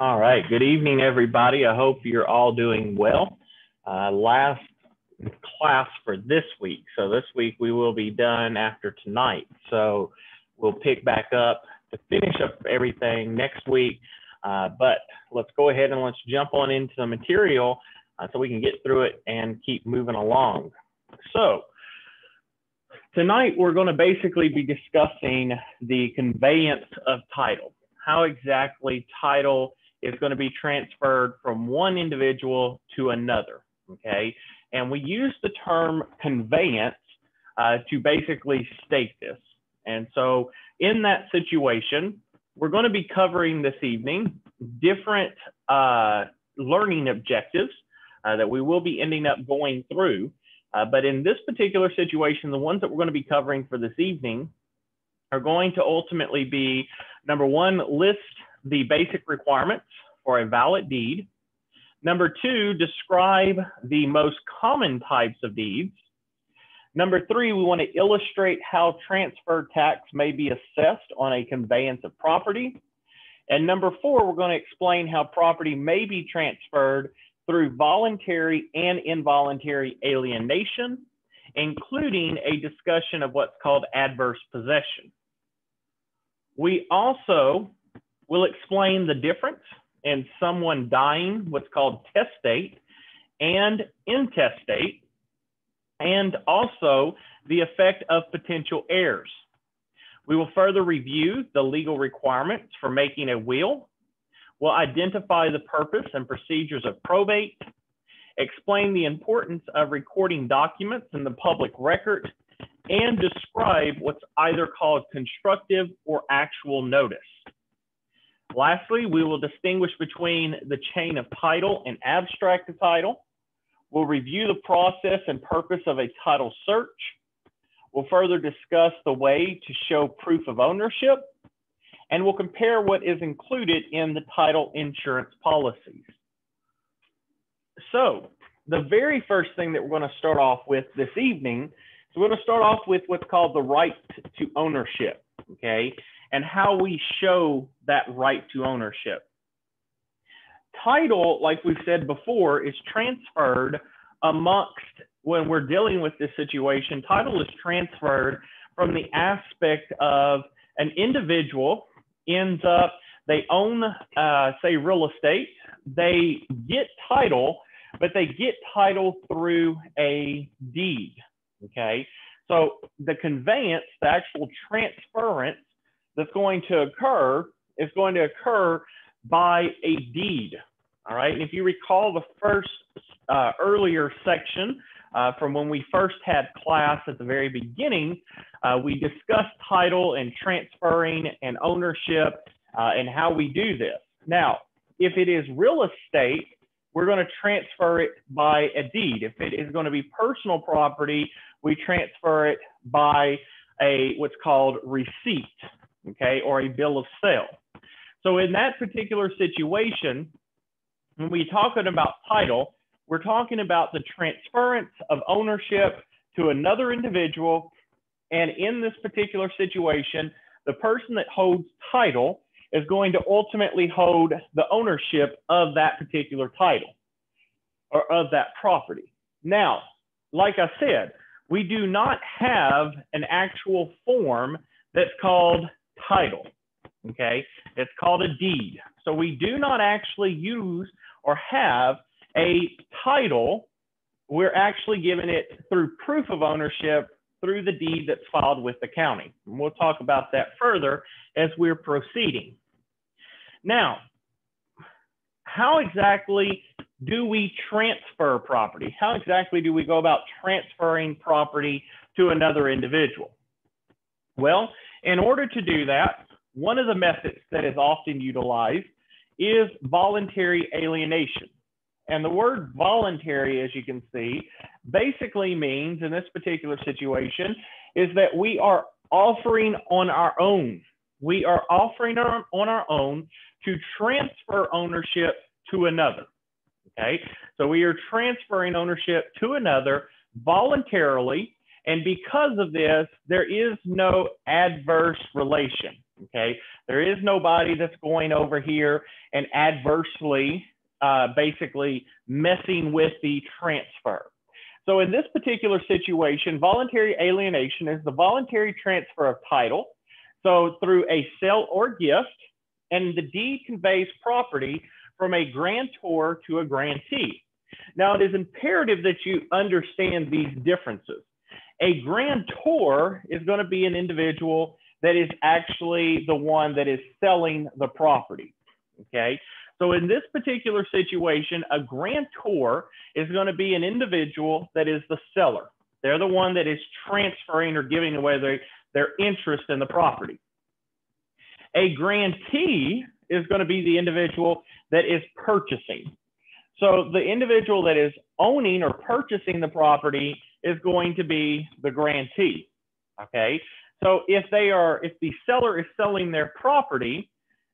All right. Good evening, everybody. I hope you're all doing well. Uh, last class for this week. So this week we will be done after tonight. So we'll pick back up to finish up everything next week. Uh, but let's go ahead and let's jump on into the material uh, so we can get through it and keep moving along. So tonight we're going to basically be discussing the conveyance of title. How exactly title is going to be transferred from one individual to another. Okay. And we use the term conveyance uh, to basically state this. And so in that situation, we're going to be covering this evening different uh, learning objectives uh, that we will be ending up going through. Uh, but in this particular situation, the ones that we're going to be covering for this evening are going to ultimately be number one, list the basic requirements for a valid deed. Number two, describe the most common types of deeds. Number three, we want to illustrate how transfer tax may be assessed on a conveyance of property. And number four, we're going to explain how property may be transferred through voluntary and involuntary alienation, including a discussion of what's called adverse possession. We also will explain the difference in someone dying, what's called testate, and intestate, and also the effect of potential heirs. We will further review the legal requirements for making a will. We'll identify the purpose and procedures of probate, explain the importance of recording documents in the public record, and describe what's either called constructive or actual notice. Lastly, we will distinguish between the chain of title and abstract of title. We'll review the process and purpose of a title search. We'll further discuss the way to show proof of ownership, and we'll compare what is included in the title insurance policies. So the very first thing that we're going to start off with this evening is we're going to start off with what's called the right to ownership, okay? And how we show that right to ownership. Title, like we've said before, is transferred amongst, when we're dealing with this situation, title is transferred from the aspect of an individual ends up, they own, uh, say, real estate, they get title, but they get title through a deed. Okay. So the conveyance, the actual transference that's going to occur is going to occur by a deed. All right. And if you recall the first uh, earlier section uh, from when we first had class at the very beginning, uh, we discussed title and transferring and ownership uh, and how we do this. Now, if it is real estate, we're going to transfer it by a deed. If it is going to be personal property, we transfer it by a what's called receipt okay, or a bill of sale. So in that particular situation, when we're talking about title, we're talking about the transference of ownership to another individual. And in this particular situation, the person that holds title is going to ultimately hold the ownership of that particular title or of that property. Now, like I said, we do not have an actual form that's called title. Okay, it's called a deed. So we do not actually use or have a title. We're actually given it through proof of ownership through the deed that's filed with the county. And we'll talk about that further as we're proceeding. Now, how exactly do we transfer property? How exactly do we go about transferring property to another individual? Well, in order to do that, one of the methods that is often utilized is voluntary alienation. And the word voluntary, as you can see, basically means in this particular situation is that we are offering on our own. We are offering on our own to transfer ownership to another. Okay, so we are transferring ownership to another voluntarily and because of this, there is no adverse relation. Okay, there is nobody that's going over here and adversely, uh, basically messing with the transfer. So in this particular situation, voluntary alienation is the voluntary transfer of title. So through a sale or gift, and the deed conveys property from a grantor to a grantee. Now, it is imperative that you understand these differences. A grantor is going to be an individual that is actually the one that is selling the property. Okay. So in this particular situation, a grantor is going to be an individual that is the seller. They're the one that is transferring or giving away their, their interest in the property. A grantee is going to be the individual that is purchasing. So the individual that is owning or purchasing the property is going to be the grantee. Okay. So if they are, if the seller is selling their property,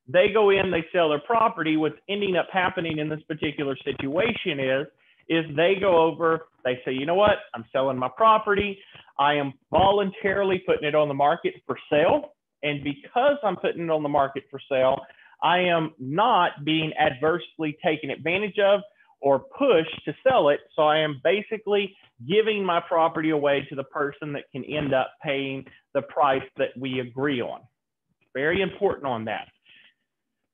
they go in, they sell their property. What's ending up happening in this particular situation is, is they go over, they say, you know what, I'm selling my property. I am voluntarily putting it on the market for sale. And because I'm putting it on the market for sale, I am not being adversely taken advantage of or push to sell it. So I am basically giving my property away to the person that can end up paying the price that we agree on. Very important on that.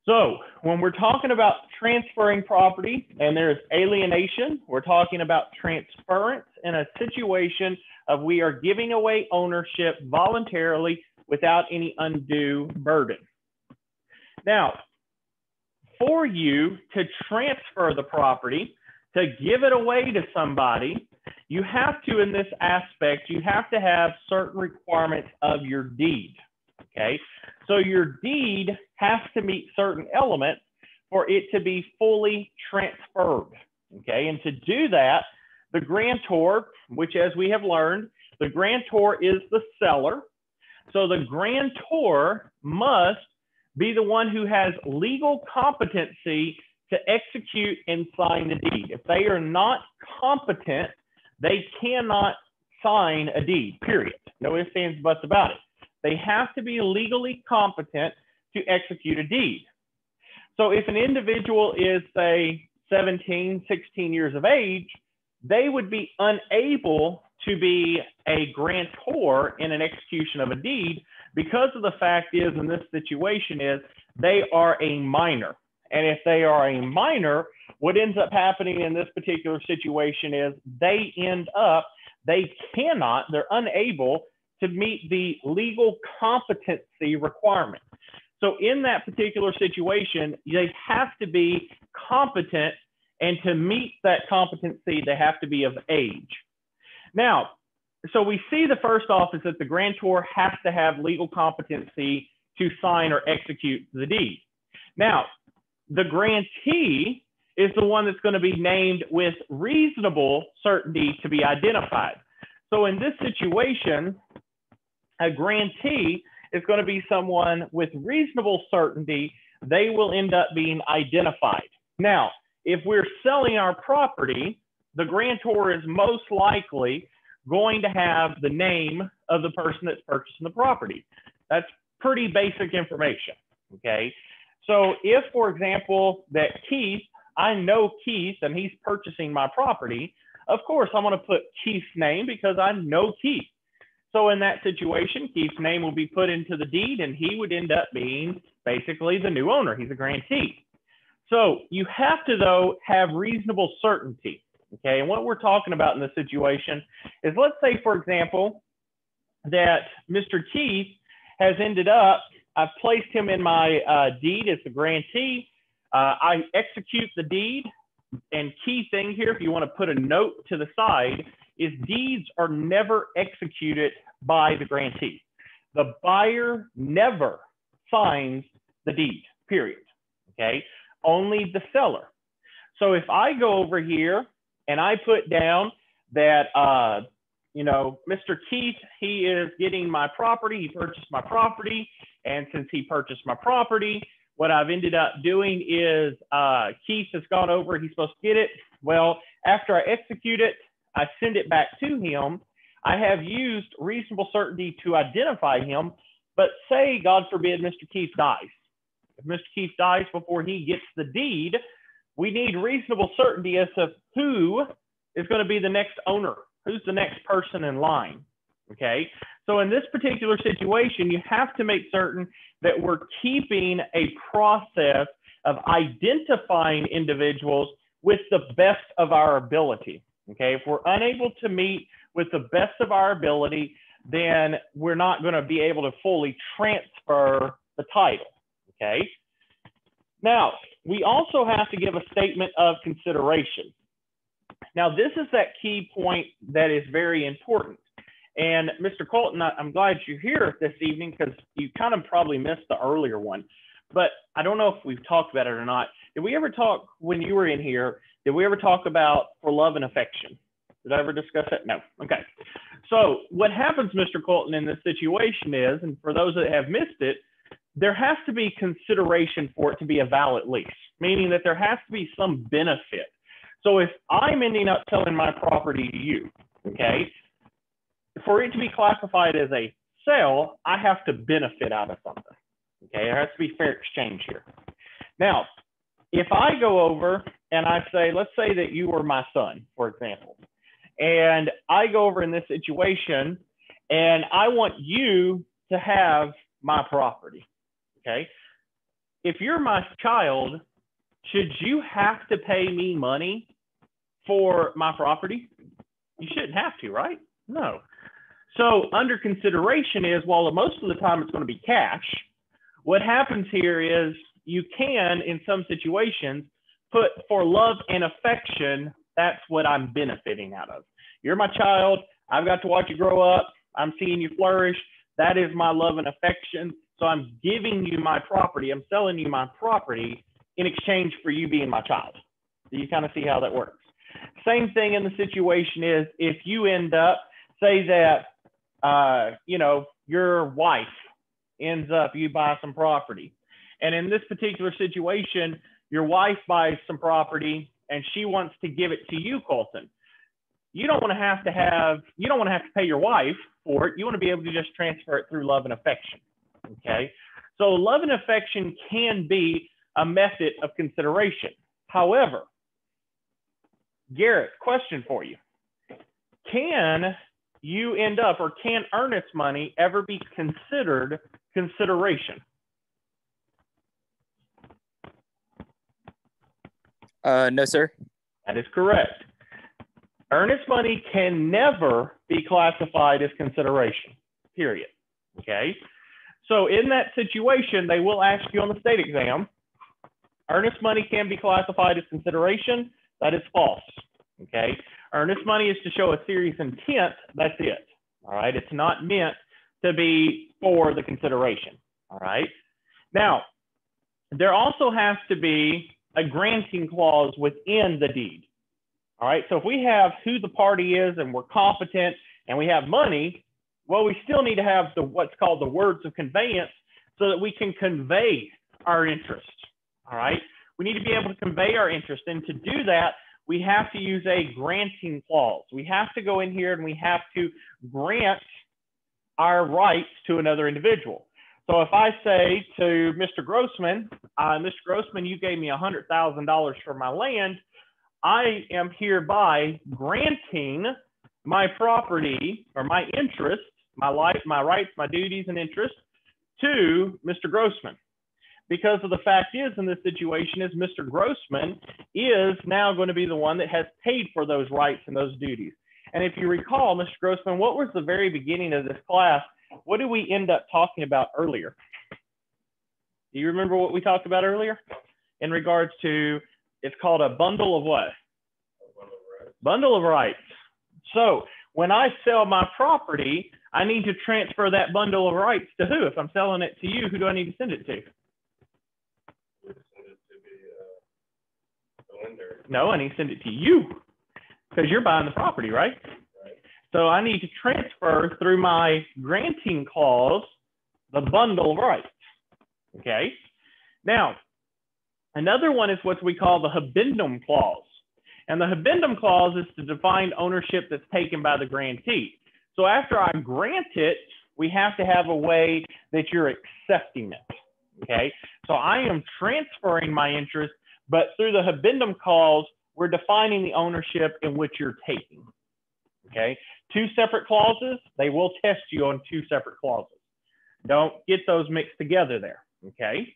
So when we're talking about transferring property and there's alienation, we're talking about transference in a situation of we are giving away ownership voluntarily without any undue burden. Now, for you to transfer the property, to give it away to somebody, you have to, in this aspect, you have to have certain requirements of your deed. Okay. So your deed has to meet certain elements for it to be fully transferred. Okay. And to do that, the grantor, which as we have learned, the grantor is the seller. So the grantor must be the one who has legal competency to execute and sign the deed. If they are not competent, they cannot sign a deed, period. No ifs, ands, buts about it. They have to be legally competent to execute a deed. So if an individual is, say, 17, 16 years of age, they would be unable to be a grantor in an execution of a deed because of the fact is in this situation is they are a minor. And if they are a minor, what ends up happening in this particular situation is they end up, they cannot, they're unable to meet the legal competency requirement. So in that particular situation, they have to be competent and to meet that competency, they have to be of age. Now, so we see the first off is that the grantor has to have legal competency to sign or execute the deed. Now, the grantee is the one that's going to be named with reasonable certainty to be identified. So in this situation, a grantee is going to be someone with reasonable certainty they will end up being identified. Now, if we're selling our property, the grantor is most likely going to have the name of the person that's purchasing the property. That's pretty basic information, okay? So if, for example, that Keith, I know Keith and he's purchasing my property, of course I'm gonna put Keith's name because I know Keith. So in that situation, Keith's name will be put into the deed and he would end up being basically the new owner. He's a grantee. So you have to, though, have reasonable certainty. Okay, and what we're talking about in this situation is let's say, for example, that Mr. Keith has ended up, I've placed him in my uh, deed as the grantee. Uh, I execute the deed. And key thing here, if you want to put a note to the side, is deeds are never executed by the grantee. The buyer never signs the deed, period. Okay, only the seller. So if I go over here and I put down that, uh, you know, Mr. Keith, he is getting my property. He purchased my property. And since he purchased my property, what I've ended up doing is uh, Keith has gone over. He's supposed to get it. Well, after I execute it, I send it back to him. I have used reasonable certainty to identify him. But say, God forbid, Mr. Keith dies. If Mr. Keith dies before he gets the deed, we need reasonable certainty as to who is going to be the next owner, who's the next person in line. Okay. So in this particular situation, you have to make certain that we're keeping a process of identifying individuals with the best of our ability. Okay. If we're unable to meet with the best of our ability, then we're not going to be able to fully transfer the title. Okay. Now, we also have to give a statement of consideration. Now, this is that key point that is very important. And Mr. Colton, I'm glad you're here this evening because you kind of probably missed the earlier one. But I don't know if we've talked about it or not. Did we ever talk when you were in here? Did we ever talk about for love and affection? Did I ever discuss it? No. Okay. So what happens, Mr. Colton, in this situation is, and for those that have missed it, there has to be consideration for it to be a valid lease, meaning that there has to be some benefit. So if I'm ending up selling my property to you, okay, for it to be classified as a sale, I have to benefit out of something. Okay, there has to be fair exchange here. Now, if I go over and I say, let's say that you were my son, for example, and I go over in this situation and I want you to have my property. Okay. If you're my child, should you have to pay me money for my property? You shouldn't have to, right? No. So under consideration is while most of the time it's going to be cash, what happens here is you can, in some situations, put for love and affection, that's what I'm benefiting out of. You're my child. I've got to watch you grow up. I'm seeing you flourish. That is my love and affection. So I'm giving you my property. I'm selling you my property in exchange for you being my child. Do you kind of see how that works? Same thing in the situation is if you end up, say that, uh, you know, your wife ends up, you buy some property. And in this particular situation, your wife buys some property and she wants to give it to you, Colton. You don't want to have to have, you don't want to have to pay your wife for it. You want to be able to just transfer it through love and affection. Okay. So love and affection can be a method of consideration. However, Garrett, question for you. Can you end up or can earnest money ever be considered consideration? Uh, no, sir. That is correct. Earnest money can never be classified as consideration, period. Okay. So in that situation, they will ask you on the state exam, earnest money can be classified as consideration. That is false. Okay. Earnest money is to show a serious intent. That's it. All right. It's not meant to be for the consideration. All right. Now, there also has to be a granting clause within the deed. All right. So if we have who the party is and we're competent and we have money, well, we still need to have the what's called the words of conveyance so that we can convey our interest. All right. We need to be able to convey our interest. And to do that, we have to use a granting clause. We have to go in here and we have to grant our rights to another individual. So if I say to Mr. Grossman, uh, Mr. Grossman, you gave me $100,000 for my land, I am hereby granting my property or my interest, my life, my rights, my duties and interests to Mr. Grossman because of the fact is in this situation is Mr. Grossman is now going to be the one that has paid for those rights and those duties. And if you recall, Mr. Grossman, what was the very beginning of this class? What did we end up talking about earlier? Do you remember what we talked about earlier? In regards to, it's called a bundle of what? Bundle of, bundle of rights. So when I sell my property, I need to transfer that bundle of rights to who? If I'm selling it to you, who do I need to send it to? No, I need to send it to you because you're buying the property, right? right? So I need to transfer through my granting clause the bundle of rights. Okay. Now, another one is what we call the habendum clause. And the habendum clause is to define ownership that's taken by the grantee. So after I grant it, we have to have a way that you're accepting it. Okay, so I am transferring my interest, but through the habendum clause, we're defining the ownership in which you're taking. Okay, two separate clauses, they will test you on two separate clauses. Don't get those mixed together there. Okay.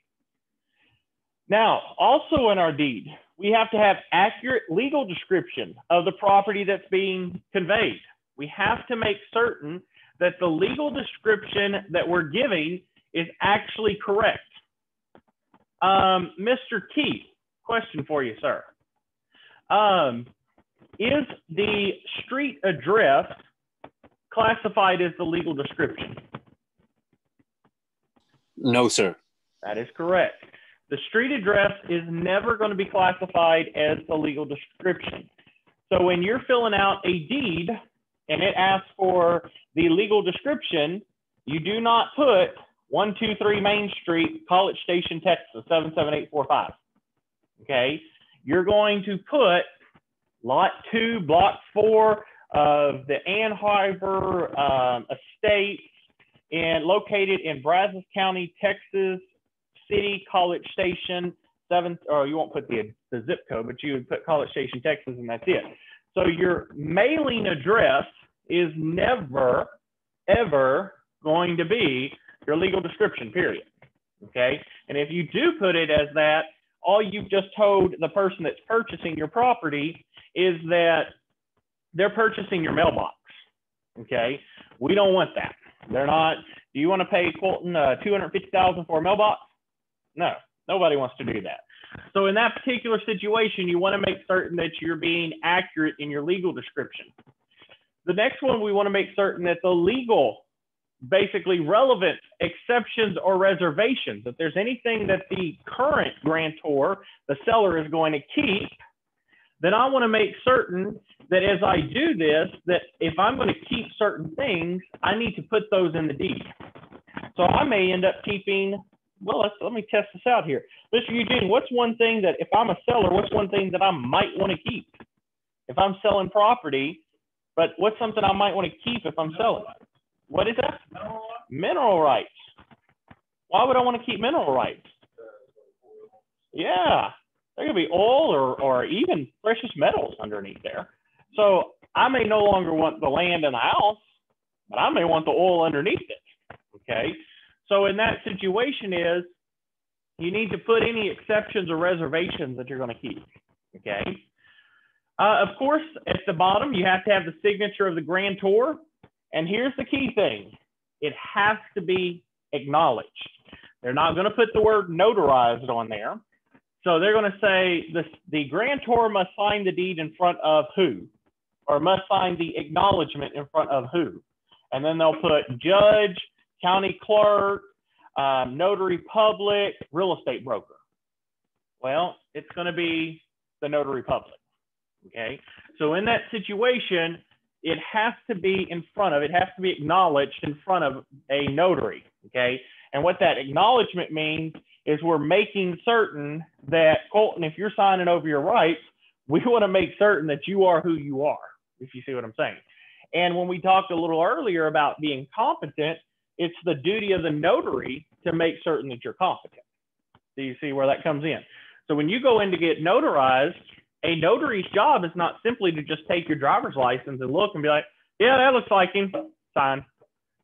Now, also in our deed, we have to have accurate legal description of the property that's being conveyed. We have to make certain that the legal description that we're giving is actually correct. Um, Mr. Keith, question for you, sir. Um, is the street address classified as the legal description? No, sir. That is correct. The street address is never going to be classified as the legal description. So when you're filling out a deed and it asks for the legal description, you do not put 123 Main Street, College Station, Texas, 77845. Okay. You're going to put lot two, block four of the Anheuser um, estate and located in Brazos County, Texas, City, College Station, seven, or you won't put the, the zip code, but you would put College Station, Texas, and that's it. So your mailing address is never, ever going to be your legal description, period. Okay. And if you do put it as that, all you've just told the person that's purchasing your property is that they're purchasing your mailbox. Okay. We don't want that. They're not, do you want to pay Colton uh, 250000 for a mailbox? No, nobody wants to do that. So in that particular situation, you want to make certain that you're being accurate in your legal description. The next one, we want to make certain that the legal, basically relevant exceptions or reservations, if there's anything that the current grantor, the seller is going to keep, then I want to make certain that as I do this, that if I'm going to keep certain things, I need to put those in the deed. So I may end up keeping well, let's, let me test this out here. Mr. Eugene, what's one thing that if I'm a seller, what's one thing that I might want to keep? If I'm selling property, but what's something I might want to keep if I'm selling? What is that? Mineral rights. Why would I want to keep mineral rights? Yeah, there could be oil or, or even precious metals underneath there. So I may no longer want the land and the house, but I may want the oil underneath it. Okay. So in that situation is you need to put any exceptions or reservations that you're going to keep. Okay. Uh, of course, at the bottom, you have to have the signature of the grantor. And here's the key thing it has to be acknowledged. They're not going to put the word notarized on there. So they're going to say the, the grantor must sign the deed in front of who? Or must sign the acknowledgement in front of who? And then they'll put judge, county clerk, um, notary public, real estate broker. Well, it's going to be the notary public. Okay. So in that situation, it has to be in front of, it has to be acknowledged in front of a notary. Okay. And what that acknowledgement means is we're making certain that, Colton, if you're signing over your rights, we want to make certain that you are who you are, if you see what I'm saying. And when we talked a little earlier about being competent, it's the duty of the notary to make certain that you're competent. Do you see where that comes in? So when you go in to get notarized, a notary's job is not simply to just take your driver's license and look and be like, yeah, that looks like him, sign.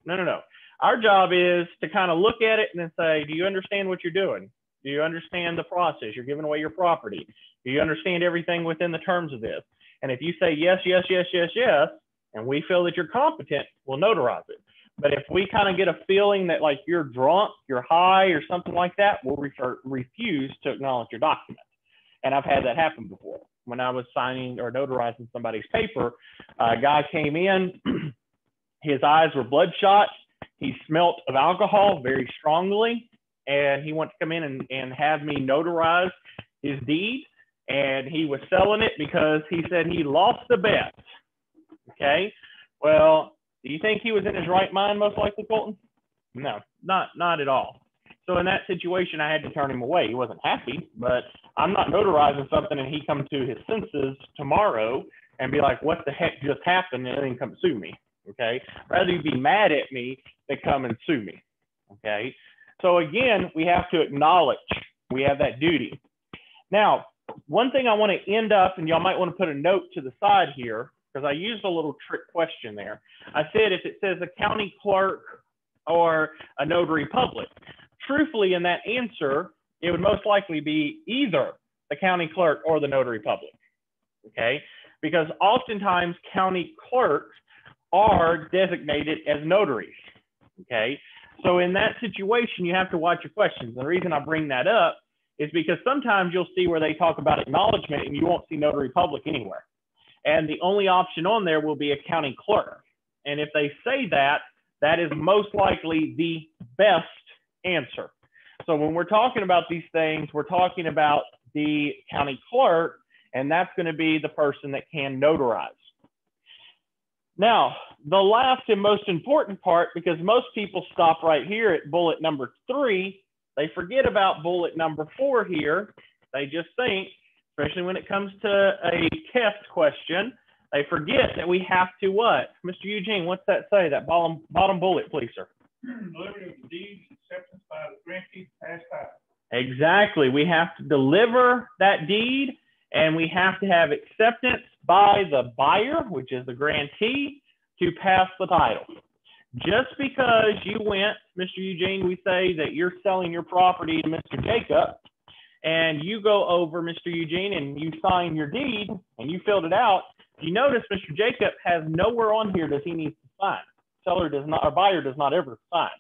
No, no, no. Our job is to kind of look at it and then say, do you understand what you're doing? Do you understand the process? You're giving away your property. Do you understand everything within the terms of this? And if you say yes, yes, yes, yes, yes, and we feel that you're competent, we'll notarize it. But if we kind of get a feeling that like you're drunk, you're high, or something like that, we'll refer, refuse to acknowledge your document. And I've had that happen before. When I was signing or notarizing somebody's paper, a guy came in, his eyes were bloodshot. He smelt of alcohol very strongly, and he wanted to come in and, and have me notarize his deed. And he was selling it because he said he lost the bet. Okay. Well, do you think he was in his right mind, most likely, Colton? No, not not at all. So in that situation, I had to turn him away. He wasn't happy, but I'm not notarizing something and he come to his senses tomorrow and be like, "What the heck just happened?" and then come sue me. Okay. Rather you be mad at me than come and sue me. Okay. So again, we have to acknowledge we have that duty. Now, one thing I want to end up, and y'all might want to put a note to the side here, because I used a little trick question there. I said if it says a county clerk or a notary public, truthfully in that answer, it would most likely be either the county clerk or the notary public. Okay, because oftentimes county clerks are designated as notaries. Okay, so in that situation, you have to watch your questions. The reason I bring that up is because sometimes you'll see where they talk about acknowledgement and you won't see notary public anywhere. And the only option on there will be a county clerk. And if they say that, that is most likely the best answer. So when we're talking about these things, we're talking about the county clerk, and that's going to be the person that can notarize. Now, the last and most important part, because most people stop right here at bullet number three, they forget about bullet number four here. They just think, especially when it comes to a test question, they forget that we have to what? Mr. Eugene, what's that say? That bottom, bottom bullet, please, sir. Delivery of the deed acceptance by the grantee past title. Exactly. We have to deliver that deed and we have to have acceptance by the buyer, which is the grantee, to pass the title. Just because you went, Mr. Eugene, we say that you're selling your property to Mr. Jacob, and you go over, Mr. Eugene, and you sign your deed and you filled it out, you notice Mr. Jacob has nowhere on here does he need to sign. Seller does not, or buyer does not ever sign.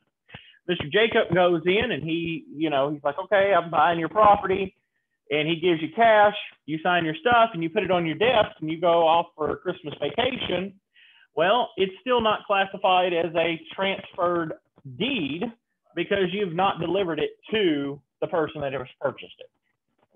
Mr. Jacob goes in and he, you know, he's like, okay, I'm buying your property and he gives you cash, you sign your stuff and you put it on your desk and you go off for a Christmas vacation, well, it's still not classified as a transferred deed because you've not delivered it to the person that has purchased it.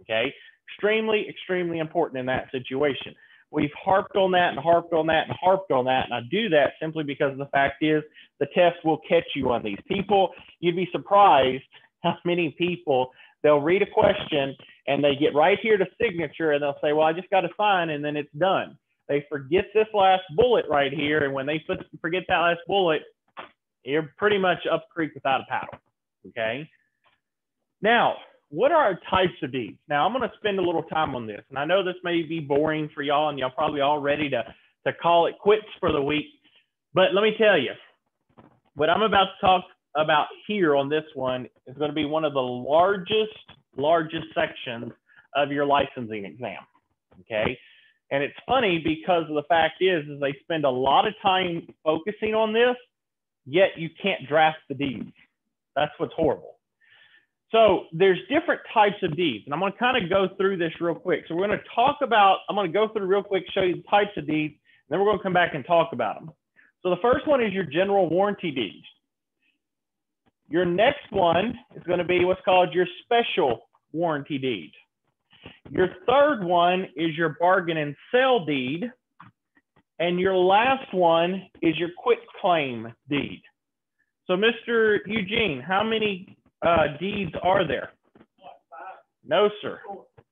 Okay, extremely, extremely important in that situation. We've harped on that and harped on that and harped on that. And I do that simply because the fact is the test will catch you on these. People, you'd be surprised how many people they'll read a question and they get right here to signature and they'll say, well, I just got to sign and then it's done. They forget this last bullet right here. And when they forget that last bullet, you're pretty much up creek without a paddle. Okay. Now, what are our types of deeds? Now, I'm going to spend a little time on this. And I know this may be boring for y'all and y'all probably all ready to, to call it quits for the week. But let me tell you, what I'm about to talk about here on this one is going to be one of the largest largest sections of your licensing exam. Okay. And it's funny because the fact is, is they spend a lot of time focusing on this, yet you can't draft the deeds. That's what's horrible. So there's different types of deeds, and I'm going to kind of go through this real quick. So we're going to talk about, I'm going to go through real quick, show you the types of deeds, and then we're going to come back and talk about them. So the first one is your general warranty deed. Your next one is going to be what's called your special warranty deed. Your third one is your bargain and sell deed. And your last one is your quit claim deed. So, Mr. Eugene, how many uh, deeds are there? No, sir.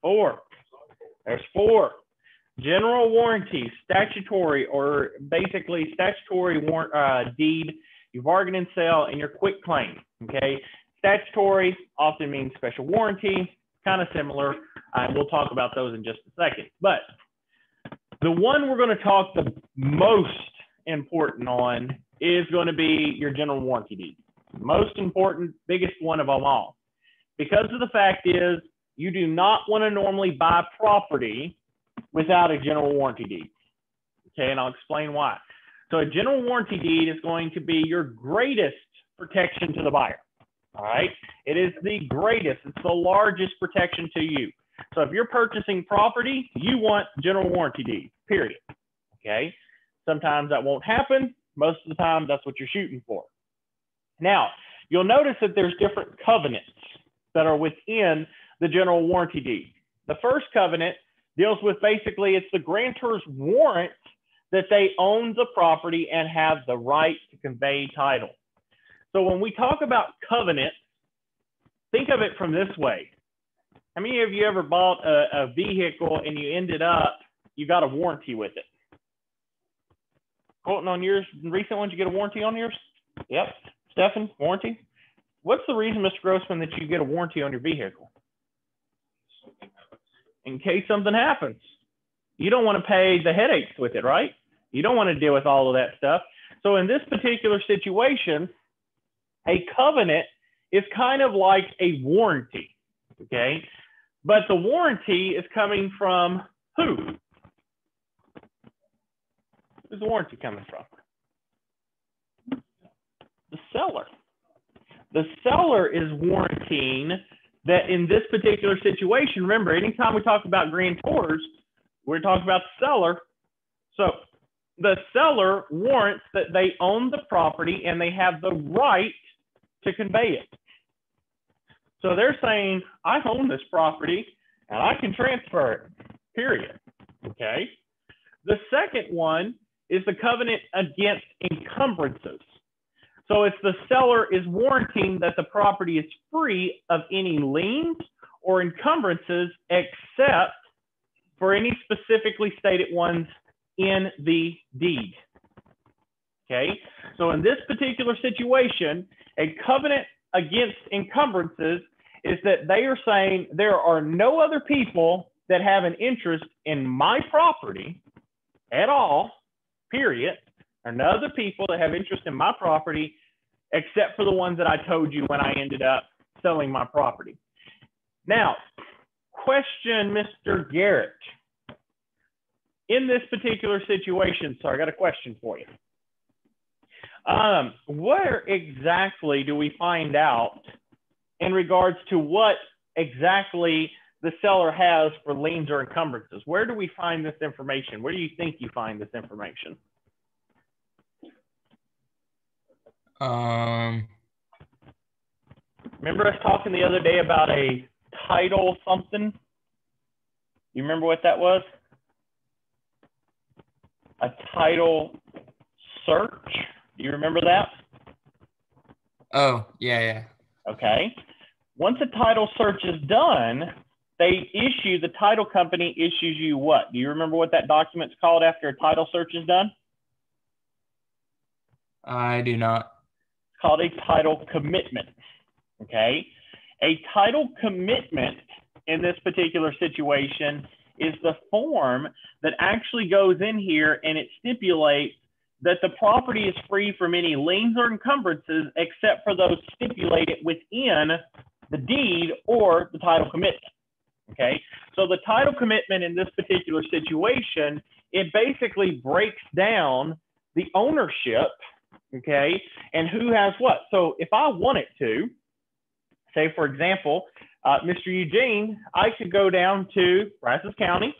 Four. There's four. General warranty, statutory, or basically statutory war- uh, deed, your bargain and sell, and your quit claim. Okay. Statutory often means special warranty, kind of similar. Uh, we'll talk about those in just a second. But the one we're going to talk the most important on is going to be your general warranty deed. Most important, biggest one of them all. Because of the fact is, you do not want to normally buy property without a general warranty deed. Okay, and I'll explain why. So a general warranty deed is going to be your greatest protection to the buyer. All right. It is the greatest, it's the largest protection to you. So if you're purchasing property, you want general warranty deed, period. Okay. Sometimes that won't happen. Most of the time, that's what you're shooting for. Now, you'll notice that there's different covenants that are within the general warranty deed. The first covenant deals with basically it's the grantor's warrant that they own the property and have the right to convey title. So when we talk about covenant, think of it from this way. How many of you ever bought a, a vehicle and you ended up, you got a warranty with it? Colton, on yours, recent ones, you get a warranty on yours? Yep. Stefan, warranty? What's the reason, Mr. Grossman, that you get a warranty on your vehicle? In case something happens. You don't want to pay the headaches with it, right? You don't want to deal with all of that stuff. So in this particular situation, a covenant is kind of like a warranty, okay? But the warranty is coming from who? Who's the warranty coming from? Seller. The seller is warranting that in this particular situation, remember, anytime we talk about tours, we're talking about the seller. So the seller warrants that they own the property and they have the right to convey it. So they're saying, I own this property and I can transfer it, period. Okay. The second one is the covenant against encumbrances. So if the seller is warranting that the property is free of any liens or encumbrances except for any specifically stated ones in the deed. Okay, so in this particular situation, a covenant against encumbrances is that they are saying there are no other people that have an interest in my property at all, period. No other people that have interest in my property except for the ones that I told you when I ended up selling my property. Now, question Mr. Garrett. In this particular situation, so I got a question for you. Um, where exactly do we find out in regards to what exactly the seller has for liens or encumbrances? Where do we find this information? Where do you think you find this information? Um, remember us talking the other day about a title something? You remember what that was? A title search. Do you remember that? Oh, yeah, yeah. Okay. Once a title search is done, they issue, the title company issues you what? Do you remember what that document's called after a title search is done? I do not called a title commitment. Okay. A title commitment in this particular situation is the form that actually goes in here and it stipulates that the property is free from any liens or encumbrances except for those stipulated within the deed or the title commitment. Okay, so the title commitment in this particular situation, it basically breaks down the ownership okay? And who has what? So if I wanted to, say for example, uh, Mr. Eugene, I could go down to Brazos County.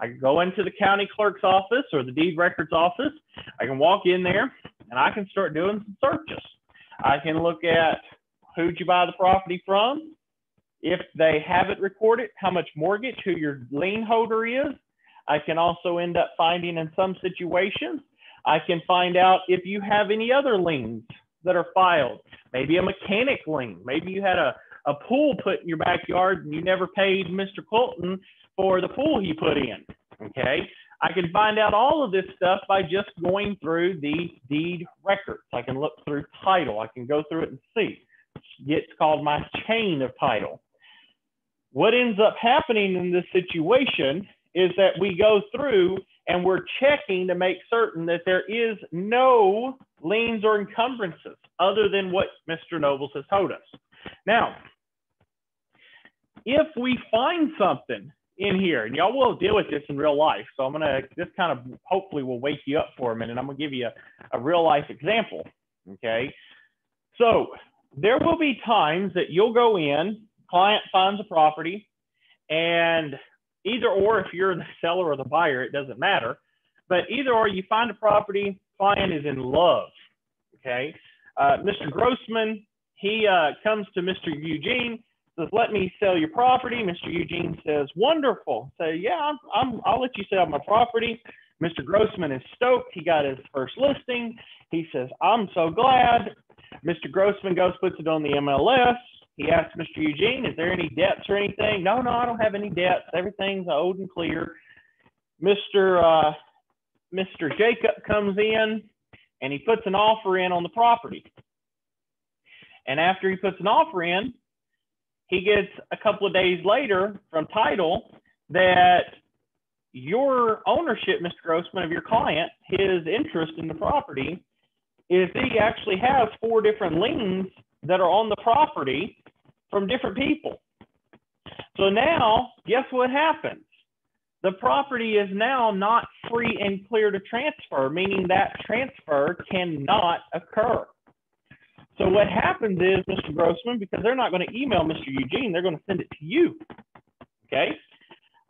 I could go into the county clerk's office or the deed records office. I can walk in there and I can start doing some searches. I can look at who'd you buy the property from, if they have it recorded, how much mortgage, who your lien holder is. I can also end up finding in some situations I can find out if you have any other liens that are filed, maybe a mechanic lien. Maybe you had a, a pool put in your backyard and you never paid Mr. Colton for the pool he put in. Okay. I can find out all of this stuff by just going through the deed records. I can look through title. I can go through it and see. It's called my chain of title. What ends up happening in this situation is that we go through and we're checking to make certain that there is no liens or encumbrances other than what Mr. Nobles has told us. Now, if we find something in here, and y'all will deal with this in real life, so I'm gonna this kind of hopefully will wake you up for a minute. I'm gonna give you a, a real life example. Okay, so there will be times that you'll go in, client finds a property, and either or if you're the seller or the buyer, it doesn't matter. But either or, you find a property, client is in love. Okay. Uh, Mr. Grossman, he uh, comes to Mr. Eugene, says, "Let me sell your property." Mr. Eugene says, "Wonderful." Say, "Yeah, I'm, I'm, I'll let you sell my property." Mr. Grossman is stoked. He got his first listing. He says, "I'm so glad." Mr. Grossman goes puts it on the MLS. He asked Mr. Eugene, is there any debts or anything? No, no, I don't have any debts. Everything's old and clear. Mr. Uh, Mr. Jacob comes in and he puts an offer in on the property. And after he puts an offer in, he gets a couple of days later from title that your ownership, Mr. Grossman, of your client, his interest in the property is he actually has four different liens that are on the property from different people. So now, guess what happens? The property is now not free and clear to transfer, meaning that transfer cannot occur. So what happens is, Mr. Grossman, because they're not going to email Mr. Eugene, they're going to send it to you. Okay?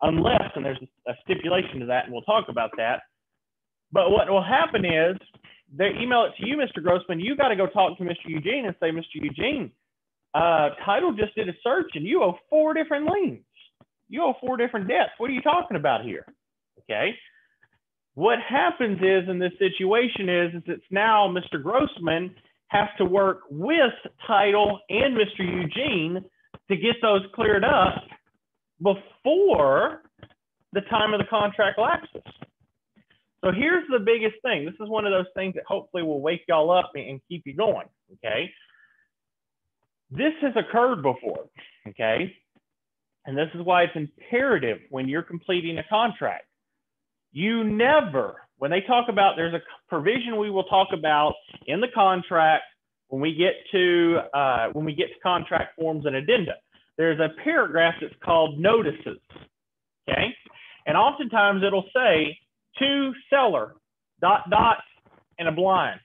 Unless, and there's a stipulation to that, and we'll talk about that. But what will happen is they email it to you, Mr. Grossman. You got to go talk to Mr. Eugene and say, Mr. Eugene, uh, title just did a search and you owe four different liens. You owe four different debts. What are you talking about here? Okay. What happens is in this situation is, is it's now Mr. Grossman has to work with title and Mr. Eugene to get those cleared up before the time of the contract lapses. So here's the biggest thing. This is one of those things that hopefully will wake y'all up and keep you going. Okay. This has occurred before. Okay. And this is why it's imperative when you're completing a contract. You never, when they talk about, there's a provision we will talk about in the contract when we get to uh, when we get to contract forms and addenda. There's a paragraph that's called notices. Okay. And oftentimes it'll say to seller, dot, dot, and a blind.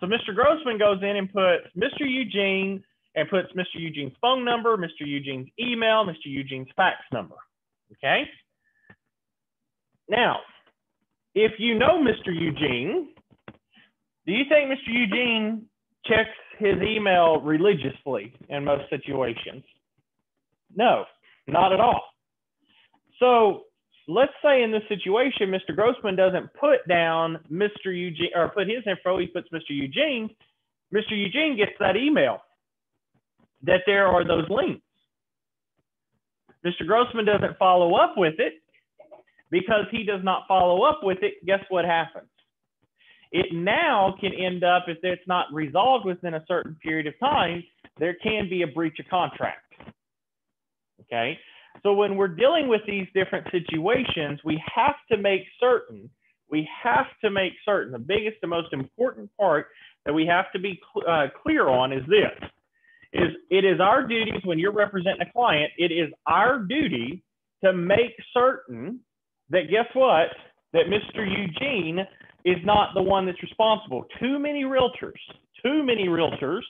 So Mr. Grossman goes in and puts Mr. Eugene and puts Mr. Eugene's phone number, Mr. Eugene's email, Mr. Eugene's fax number. Okay. Now, if you know Mr. Eugene, do you think Mr. Eugene checks his email religiously in most situations? No, not at all. So let's say in this situation, Mr. Grossman doesn't put down Mr. Eugene or put his info, he puts Mr. Eugene. Mr. Eugene gets that email that there are those links. Mr. Grossman doesn't follow up with it because he does not follow up with it. Guess what happens? It now can end up, if it's not resolved within a certain period of time, there can be a breach of contract. Okay. So when we're dealing with these different situations, we have to make certain, we have to make certain, the biggest and most important part that we have to be cl uh, clear on is this, is it is our duties when you're representing a client, it is our duty to make certain that guess what, that Mr. Eugene is not the one that's responsible. Too many realtors, too many realtors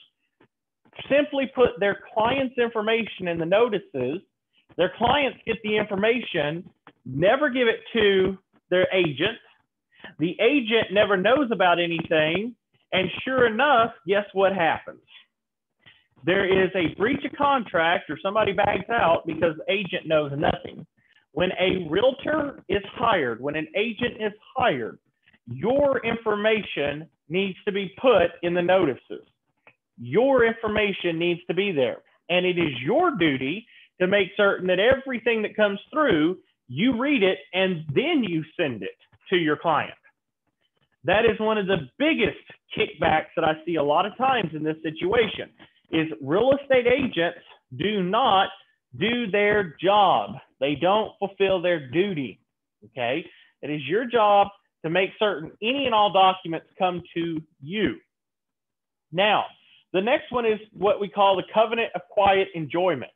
simply put their client's information in the notices their clients get the information, never give it to their agent. The agent never knows about anything. And sure enough, guess what happens? There is a breach of contract or somebody bags out because the agent knows nothing. When a realtor is hired, when an agent is hired, your information needs to be put in the notices. Your information needs to be there. And it is your duty to make certain that everything that comes through, you read it and then you send it to your client. That is one of the biggest kickbacks that I see a lot of times in this situation is real estate agents do not do their job. They don't fulfill their duty. Okay. It is your job to make certain any and all documents come to you. Now, the next one is what we call the covenant of quiet enjoyment.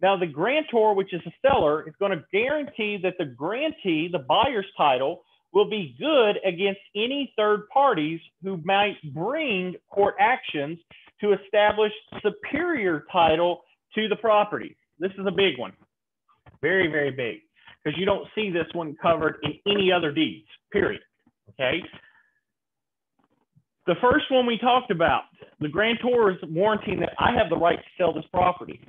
Now, the grantor, which is a seller, is going to guarantee that the grantee, the buyer's title, will be good against any third parties who might bring court actions to establish superior title to the property. This is a big one, very, very big, because you don't see this one covered in any other deeds, period. Okay. The first one we talked about, the grantor is warranting that I have the right to sell this property.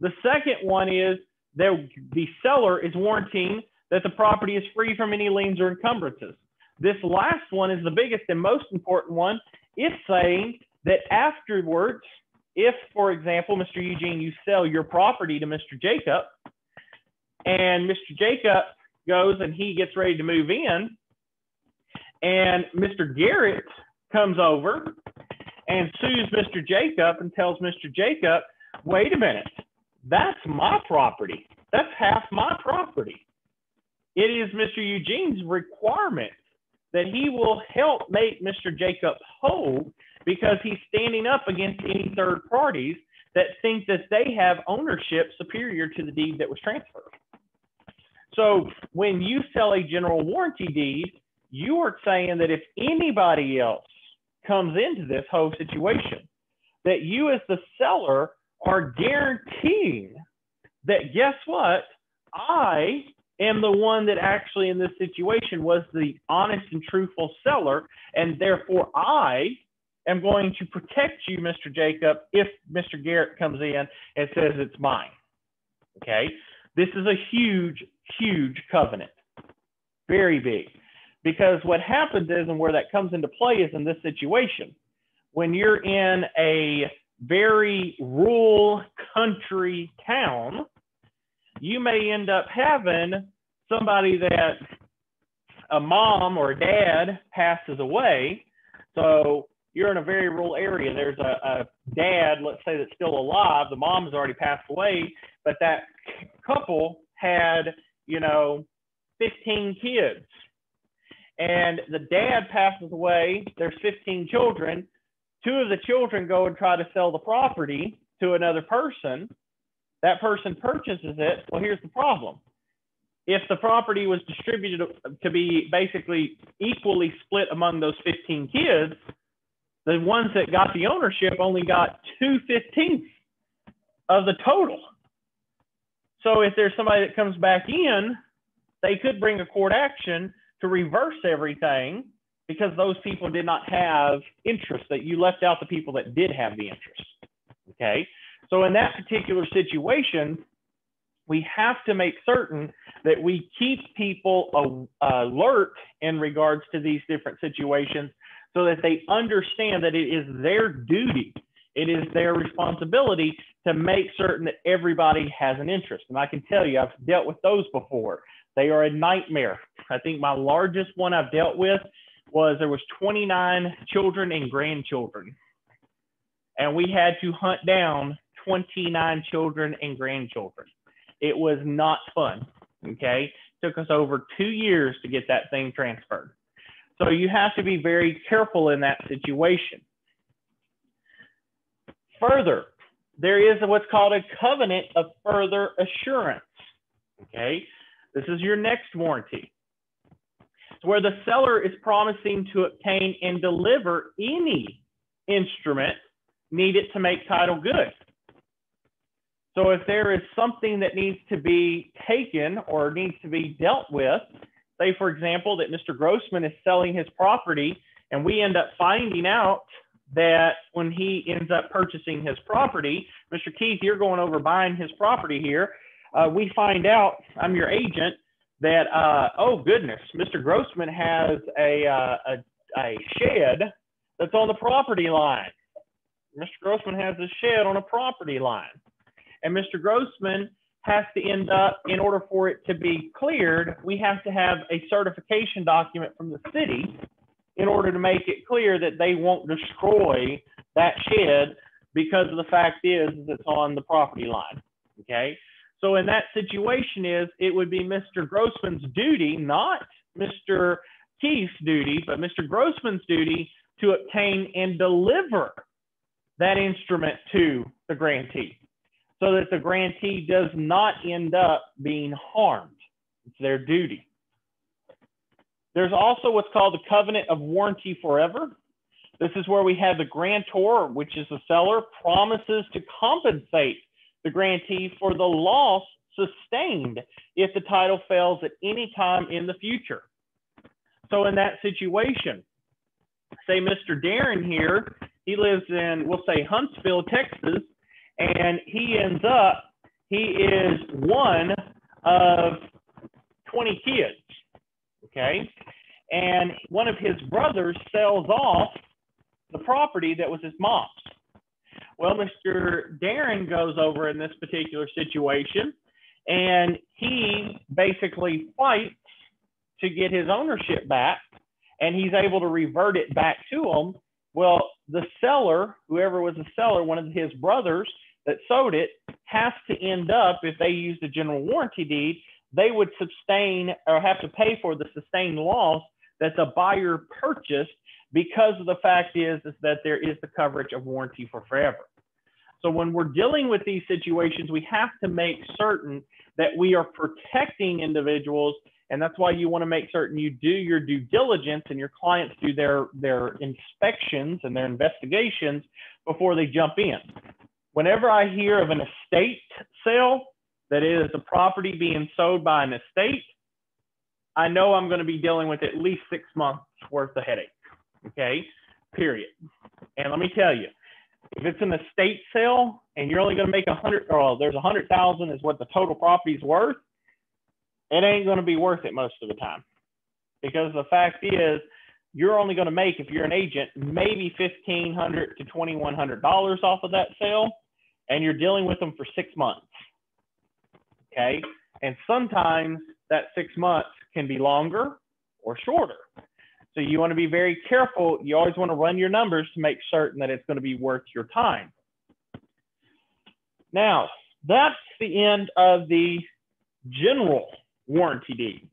The second one is that the seller is warranting that the property is free from any liens or encumbrances. This last one is the biggest and most important one. It's saying that afterwards, if, for example, Mr. Eugene, you sell your property to Mr. Jacob, and Mr. Jacob goes and he gets ready to move in, And Mr. Garrett comes over and sues Mr. Jacob and tells Mr. Jacob, wait a minute, that's my property. That's half my property. It is Mr. Eugene's requirement that he will help make Mr. Jacob whole because he's standing up against any third parties that think that they have ownership superior to the deed that was transferred. So when you sell a general warranty deed, you are saying that if anybody else comes into this whole situation, that you as the seller are guaranteeing that guess what? I am the one that actually in this situation was the honest and truthful seller, and therefore I am going to protect you, Mr. Jacob, if Mr. Garrett comes in and says it's mine. Okay. This is a huge, huge covenant. Very big. Because what happens is, and where that comes into play is in this situation, when you're in a very rural country town, you may end up having somebody that a mom or a dad passes away. So you're in a very rural area. There's a, a dad, let's say, that's still alive. The mom's already passed away, but that couple had, you know, 15 kids. And the dad passes away. There's 15 children. Two of the children go and try to sell the property to another person. That person purchases it. Well, here's the problem. If the property was distributed to be basically equally split among those 15 kids, the ones that got the ownership only got two fifteenths of the total. So if there's somebody that comes back in, they could bring a court action to reverse everything because those people did not have interest, that you left out the people that did have the interest. Okay. So in that particular situation, we have to make certain that we keep people alert in regards to these different situations so that they understand that it is their duty, it is their responsibility to make certain that everybody has an interest. And I can tell you, I've dealt with those before. They are a nightmare. I think my largest one I've dealt with was there was 29 children and grandchildren. And we had to hunt down 29 children and grandchildren. It was not fun. Okay. Took us over two years to get that thing transferred. So you have to be very careful in that situation. Further, there is what's called a covenant of further assurance. Okay, this is your next warranty. It's where the seller is promising to obtain and deliver any instrument needed to make title good. So if there is something that needs to be taken or needs to be dealt with, say for example that Mr. Grossman is selling his property and we end up finding out that when he ends up purchasing his property, Mr. Keith, you're going over buying his property here. Uh, we find out, I'm your agent, that, uh, oh goodness, Mr. Grossman has a, uh, a, a shed that's on the property line. Mr. Grossman has a shed on a property line. And Mr. Grossman has to end up, in order for it to be cleared, we have to have a certification document from the city in order to make it clear that they won't destroy that shed because of the fact is it's on the property line. Okay. So in that situation is it would be Mr. Grossman's duty, not Mr. Keith's duty, but Mr. Grossman's duty to obtain and deliver that instrument to the grantee so that the grantee does not end up being harmed. It's their duty. There's also what's called the covenant of warranty forever. This is where we have the grantor, which is the seller, promises to compensate the grantee for the loss sustained if the title fails at any time in the future. So in that situation, say Mr. Darren here, he lives in, we'll say Huntsville, Texas, and he ends up, he is one of 20 kids, okay? And one of his brothers sells off the property that was his mom's. Well, Mr. Darren goes over in this particular situation and he basically fights to get his ownership back. and he's able to revert it back to them. Well, the seller, whoever was the seller, one of his brothers that sold it, has to end up, if they used a general warranty deed, they would sustain or have to pay for the sustained loss that the buyer purchased because of the fact is, is that there is the coverage of warranty for forever. So when we're dealing with these situations, we have to make certain that we are protecting individuals. And that's why you want to make certain you do your due diligence and your clients do their, their inspections and their investigations before they jump in. Whenever I hear of an estate sale, that is a property being sold by an estate, I know I'm going to be dealing with at least six months worth of headache. Okay, period. And let me tell you, if it's an estate sale and you're only going to make a hundred, or there's a hundred thousand is what the total property is worth, it ain't going to be worth it most of the time, because the fact is, you're only going to make if you're an agent maybe fifteen hundred to twenty one hundred dollars off of that sale, and you're dealing with them for six months. Okay, and sometimes that six months can be longer or shorter. So you want to be very careful. You always want to run your numbers to make certain that it's going to be worth your time. Now, that's the end of the general warranty deed.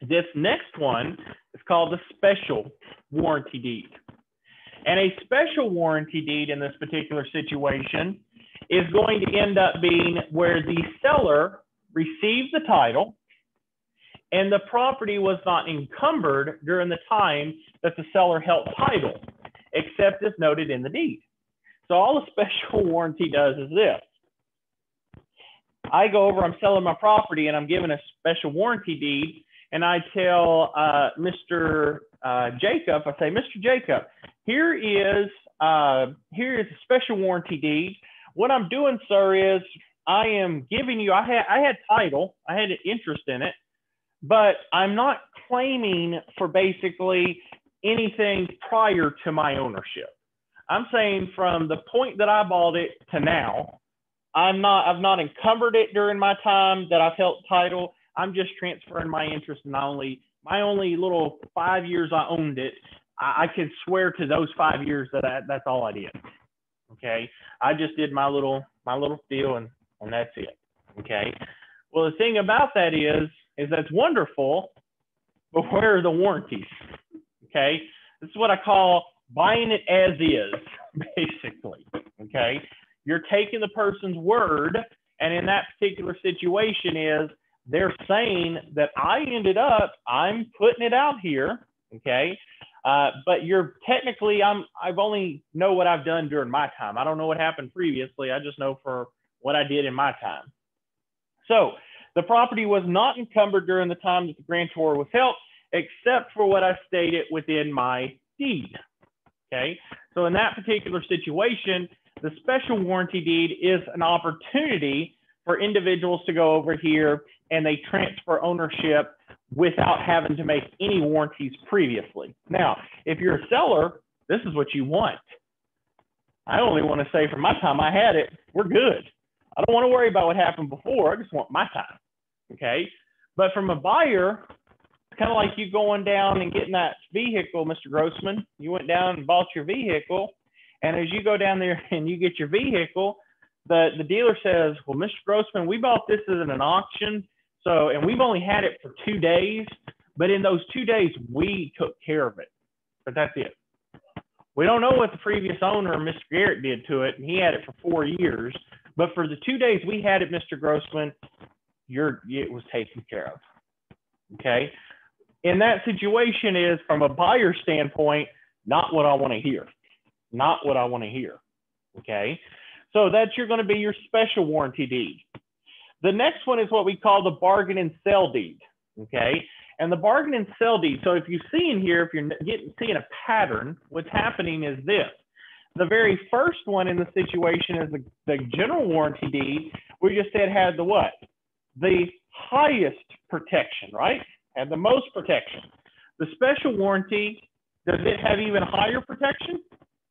This next one is called the special warranty deed. And a special warranty deed in this particular situation is going to end up being where the seller received the title and the property was not encumbered during the time that the seller held title, except as noted in the deed. So all a special warranty does is this. I go over, I'm selling my property and I'm given a special warranty deed and I tell uh, Mr. Uh, Jacob, I say, Mr. Jacob, here is, uh, here is a special warranty deed. What I'm doing, sir, is I am giving you, I had, I had title, I had an interest in it, but I'm not claiming for basically anything prior to my ownership. I'm saying from the point that I bought it to now, I'm not I've not encumbered it during my time that I've held title. I'm just transferring my interest in only my only little five years I owned it. I, I can swear to those five years that I, that's all I did. Okay, I just did my little my little deal and and that's it. Okay. Well, the thing about that is is that's wonderful, but where are the warranties? Okay, this is what I call buying it as is, basically. Okay, you're taking the person's word, and in that particular situation, is they're saying that I ended up, I'm putting it out here. Okay, uh, but you're technically, I'm, I've only know what I've done during my time. I don't know what happened previously. I just know for what I did in my time. So the property was not encumbered during the time that the grantor was held, except for what I stated within my deed. Okay, so in that particular situation, the special warranty deed is an opportunity for individuals to go over here and they transfer ownership without having to make any warranties previously. Now, if you're a seller, this is what you want. I only want to say from my time I had it, we're good. I don't want to worry about what happened before. I just want my time. Okay. But from a buyer, it's kind of like you going down and getting that vehicle, Mr. Grossman. You went down and bought your vehicle. And as you go down there and you get your vehicle, the, the dealer says, Well, Mr. Grossman, we bought this as an auction. So, and we've only had it for two days. But in those two days, we took care of it. But that's it. We don't know what the previous owner, Mr. Garrett, did to it. And he had it for four years. But for the two days we had it, Mr. Grossman, your it was taken care of. Okay. In that situation is from a buyer standpoint, not what I want to hear. Not what I want to hear. Okay. So that's you're going to be your special warranty deed. The next one is what we call the bargain and sell deed. Okay. And the bargain and sell deed. So if you see in here, if you're getting seeing a pattern, what's happening is this. The very first one in the situation is the, the general warranty deed. We just said had the what? The highest protection, right? Had the most protection. The special warranty, does it have even higher protection?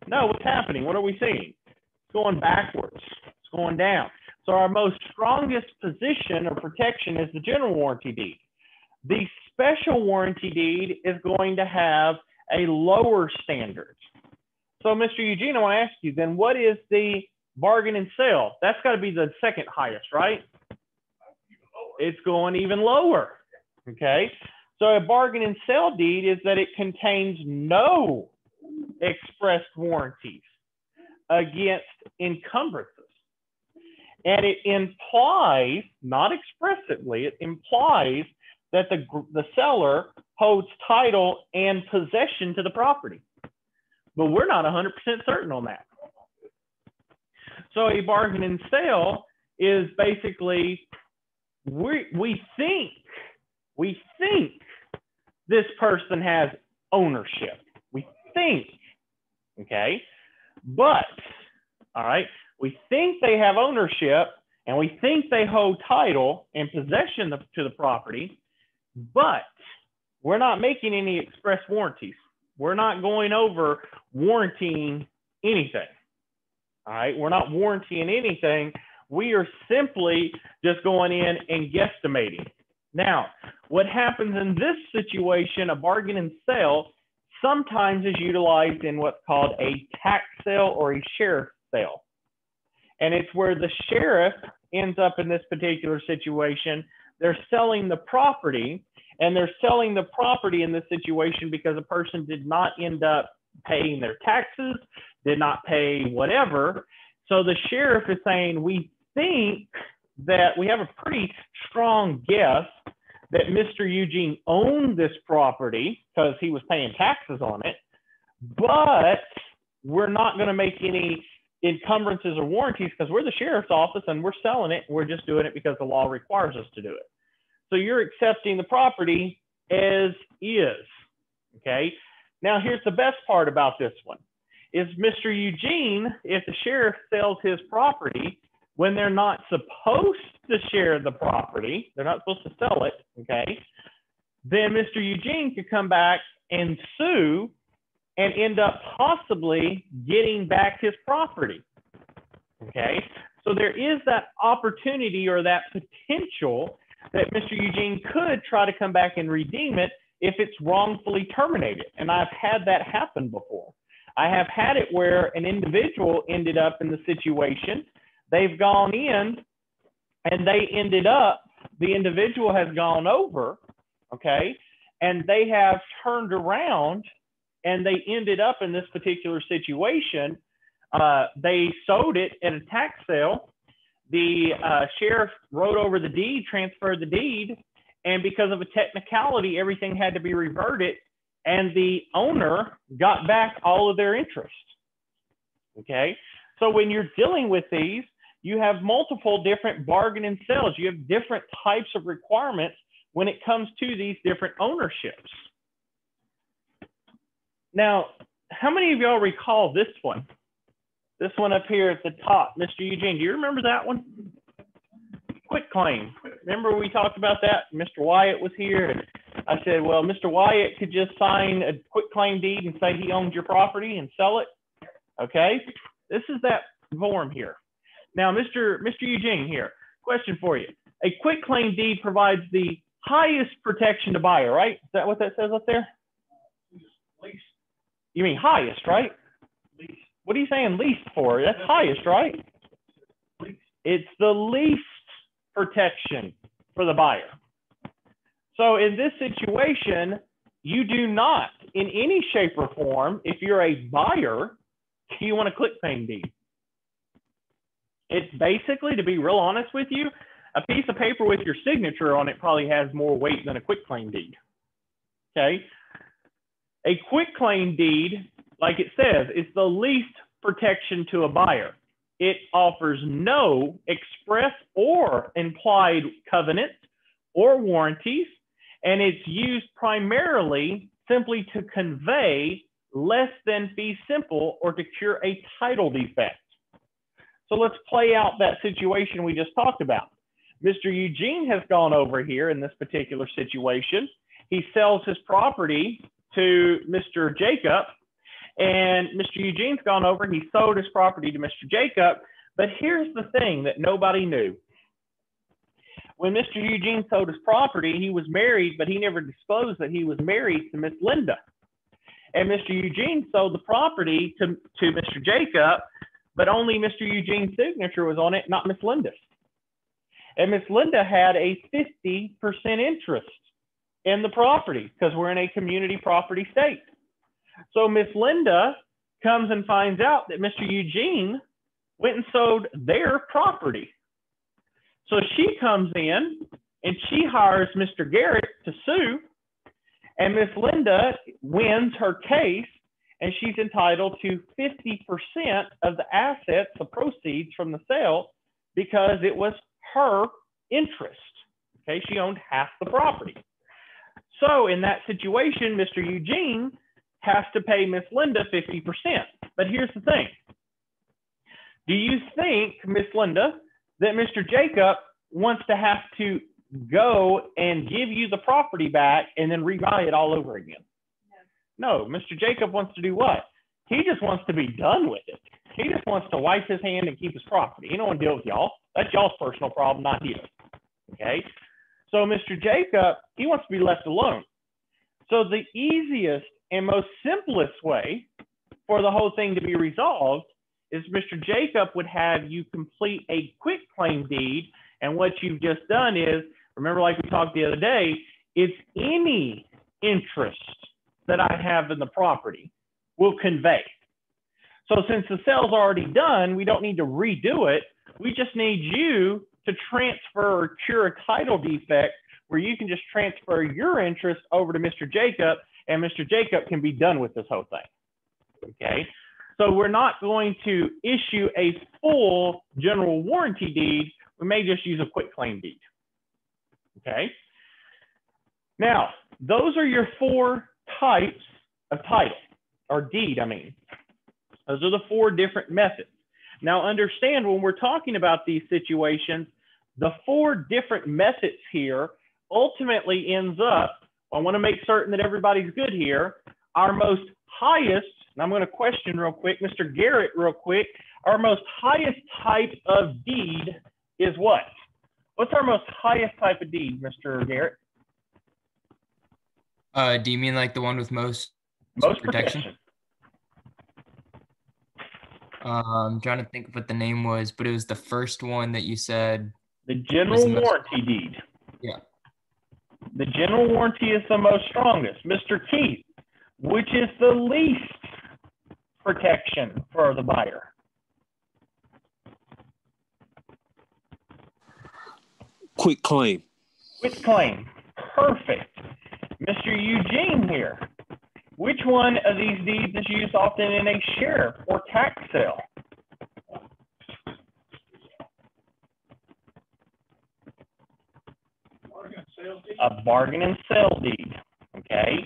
No, what's happening? What are we seeing? It's going backwards. It's going down. So our most strongest position of protection is the general warranty deed. The special warranty deed is going to have a lower standard. So, Mr. Eugene, I want to ask you then, what is the bargain and sale? That's got to be the second highest, right? It's going even lower. Okay. So, a bargain and sale deed is that it contains no expressed warranties against encumbrances. And it implies, not expressly, it implies that the, the seller holds title and possession to the property. But we're not 100% certain on that. So a bargain and sale is basically we, we think, we think this person has ownership. Think, okay? But, all right, we think they have ownership and we think they hold title and possession to the property, but we're not making any express warranties. We're not going over warranting anything. All right, we're not warranting anything. We are simply just going in and guesstimating. Now, what happens in this situation, a bargain and sale, sometimes is utilized in what's called a tax sale or a sheriff sale. And it's where the sheriff ends up in this particular situation. They're selling the property and they're selling the property in this situation because a person did not end up paying their taxes, did not pay whatever. So the sheriff is saying, we think that we have a pretty strong guess that Mr. Eugene owned this property because he was paying taxes on it, but we're not going to make any encumbrances or warranties because we're the sheriff's office and we're selling it. We're just doing it because the law requires us to do it. So you're accepting the property as is. Okay. Now here's the best part about this one is Mr. Eugene, if the sheriff sells his property when they're not supposed to share the property, they're not supposed to sell it, okay, then Mr. Eugene could come back and sue and end up possibly getting back his property. Okay, so there is that opportunity or that potential that Mr. Eugene could try to come back and redeem it if it's wrongfully terminated. And I've had that happen before. I have had it where an individual ended up in the situation, they've gone in and they ended up, the individual has gone over, okay, and they have turned around and they ended up in this particular situation. Uh, they sold it at a tax sale. The uh, sheriff wrote over the deed, transferred the deed, and because of a technicality, everything had to be reverted, and the owner got back all of their interest. Okay, so when you're dealing with these, you have multiple different bargain and sales. You have different types of requirements when it comes to these different ownerships. Now, how many of y'all recall this one? This one up here at the top, Mr. Eugene, do you remember that one? Quit claim. Remember we talked about that? Mr. Wyatt was here. I said, well, Mr. Wyatt could just sign a quit claim deed and say he owns your property and sell it. Okay, this is that form here. Now, Mr. Mr. Eugene here, question for you. A quit claim deed provides the highest protection to buyer, right? Is that what that says up there? Least, You mean highest, right? least, What are you saying least for? That's highest, right? least. It's the least protection for the buyer. So in this situation, you do not, in any shape or form, if you're a buyer, you want a quit claim deed? It's basically, to be real honest with you, a piece of paper with your signature on it probably has more weight than a quit claim deed. Okay. A quit claim deed, like it says, is the least protection to a buyer. It offers no express or implied covenants or warranties, and it's used primarily simply to convey less than fee simple or to cure a title defect. So let's play out that situation we just talked about. Mr. Eugene has gone over here in this particular situation. He sells his property to Mr. Jacob, and Mr. Eugene's gone over. He sold his property to Mr. Jacob. But here's the thing that nobody knew. when Mr. Eugene sold his property, he was married, but he never disclosed that he was married to Miss Linda. And Mr. Eugene sold the property to, to Mr. Jacob, but only Mr. Eugene's signature was on it, not Miss Linda's. And Miss Linda had a 50% interest in the property because we're in a community property state. So Miss Linda comes and finds out that Mr. Eugene went and sold their property. So she comes in and she hires Mr. Garrett to sue. And Miss Linda wins her case and she's entitled to 50% of the assets, the proceeds from the sale, because it was her interest. Okay, she owned half the property. So in that situation, Mr. Eugene has to pay Miss Linda 50%. But here's the thing. Do you think, Miss Linda, that Mr. Jacob wants to have to go and give you the property back and then rebuy it all over again? No, Mr. Jacob wants to do what? He just wants to be done with it. He just wants to wipe his hand and keep his property. He don't want to deal with y'all. That's y'all's personal problem, not his. Okay. So Mr. Jacob, he wants to be left alone. So the easiest and most simplest way for the whole thing to be resolved is Mr. Jacob would have you complete a quick claim deed. And what you've just done is, remember, like we talked the other day, it's any interest that I have in the property will convey. So since the sale's already done, we don't need to redo it. We just need you to transfer or cure a title defect where you can just transfer your interest over to Mr. Jacob and Mr. Jacob can be done with this whole thing. Okay. So we're not going to issue a full general warranty deed. We may just use a quick claim deed. Okay. Now, those are your four types of title or deed, I mean. Those are the four different methods. Now, understand when we're talking about these situations, the four different methods here ultimately ends up, I want to make certain that everybody's good here, our most highest, and I'm going to question real quick, Mr. Garrett real quick, our most highest type of deed is what? What's our most highest type of deed, Mr. Garrett? Uh, do you mean like the one with most Most protection? protection. Uh, I'm trying to think of what the name was, but it was the first one that you said. The general the most- warranty deed. Yeah. The general warranty is the most strongest. Mr. Keith, which is the least protection for the buyer? Quick claim. Quick claim. Perfect. Mr. Eugene here. Which one of these deeds is used often in a sheriff or tax sale? A bargain and sell deed, okay?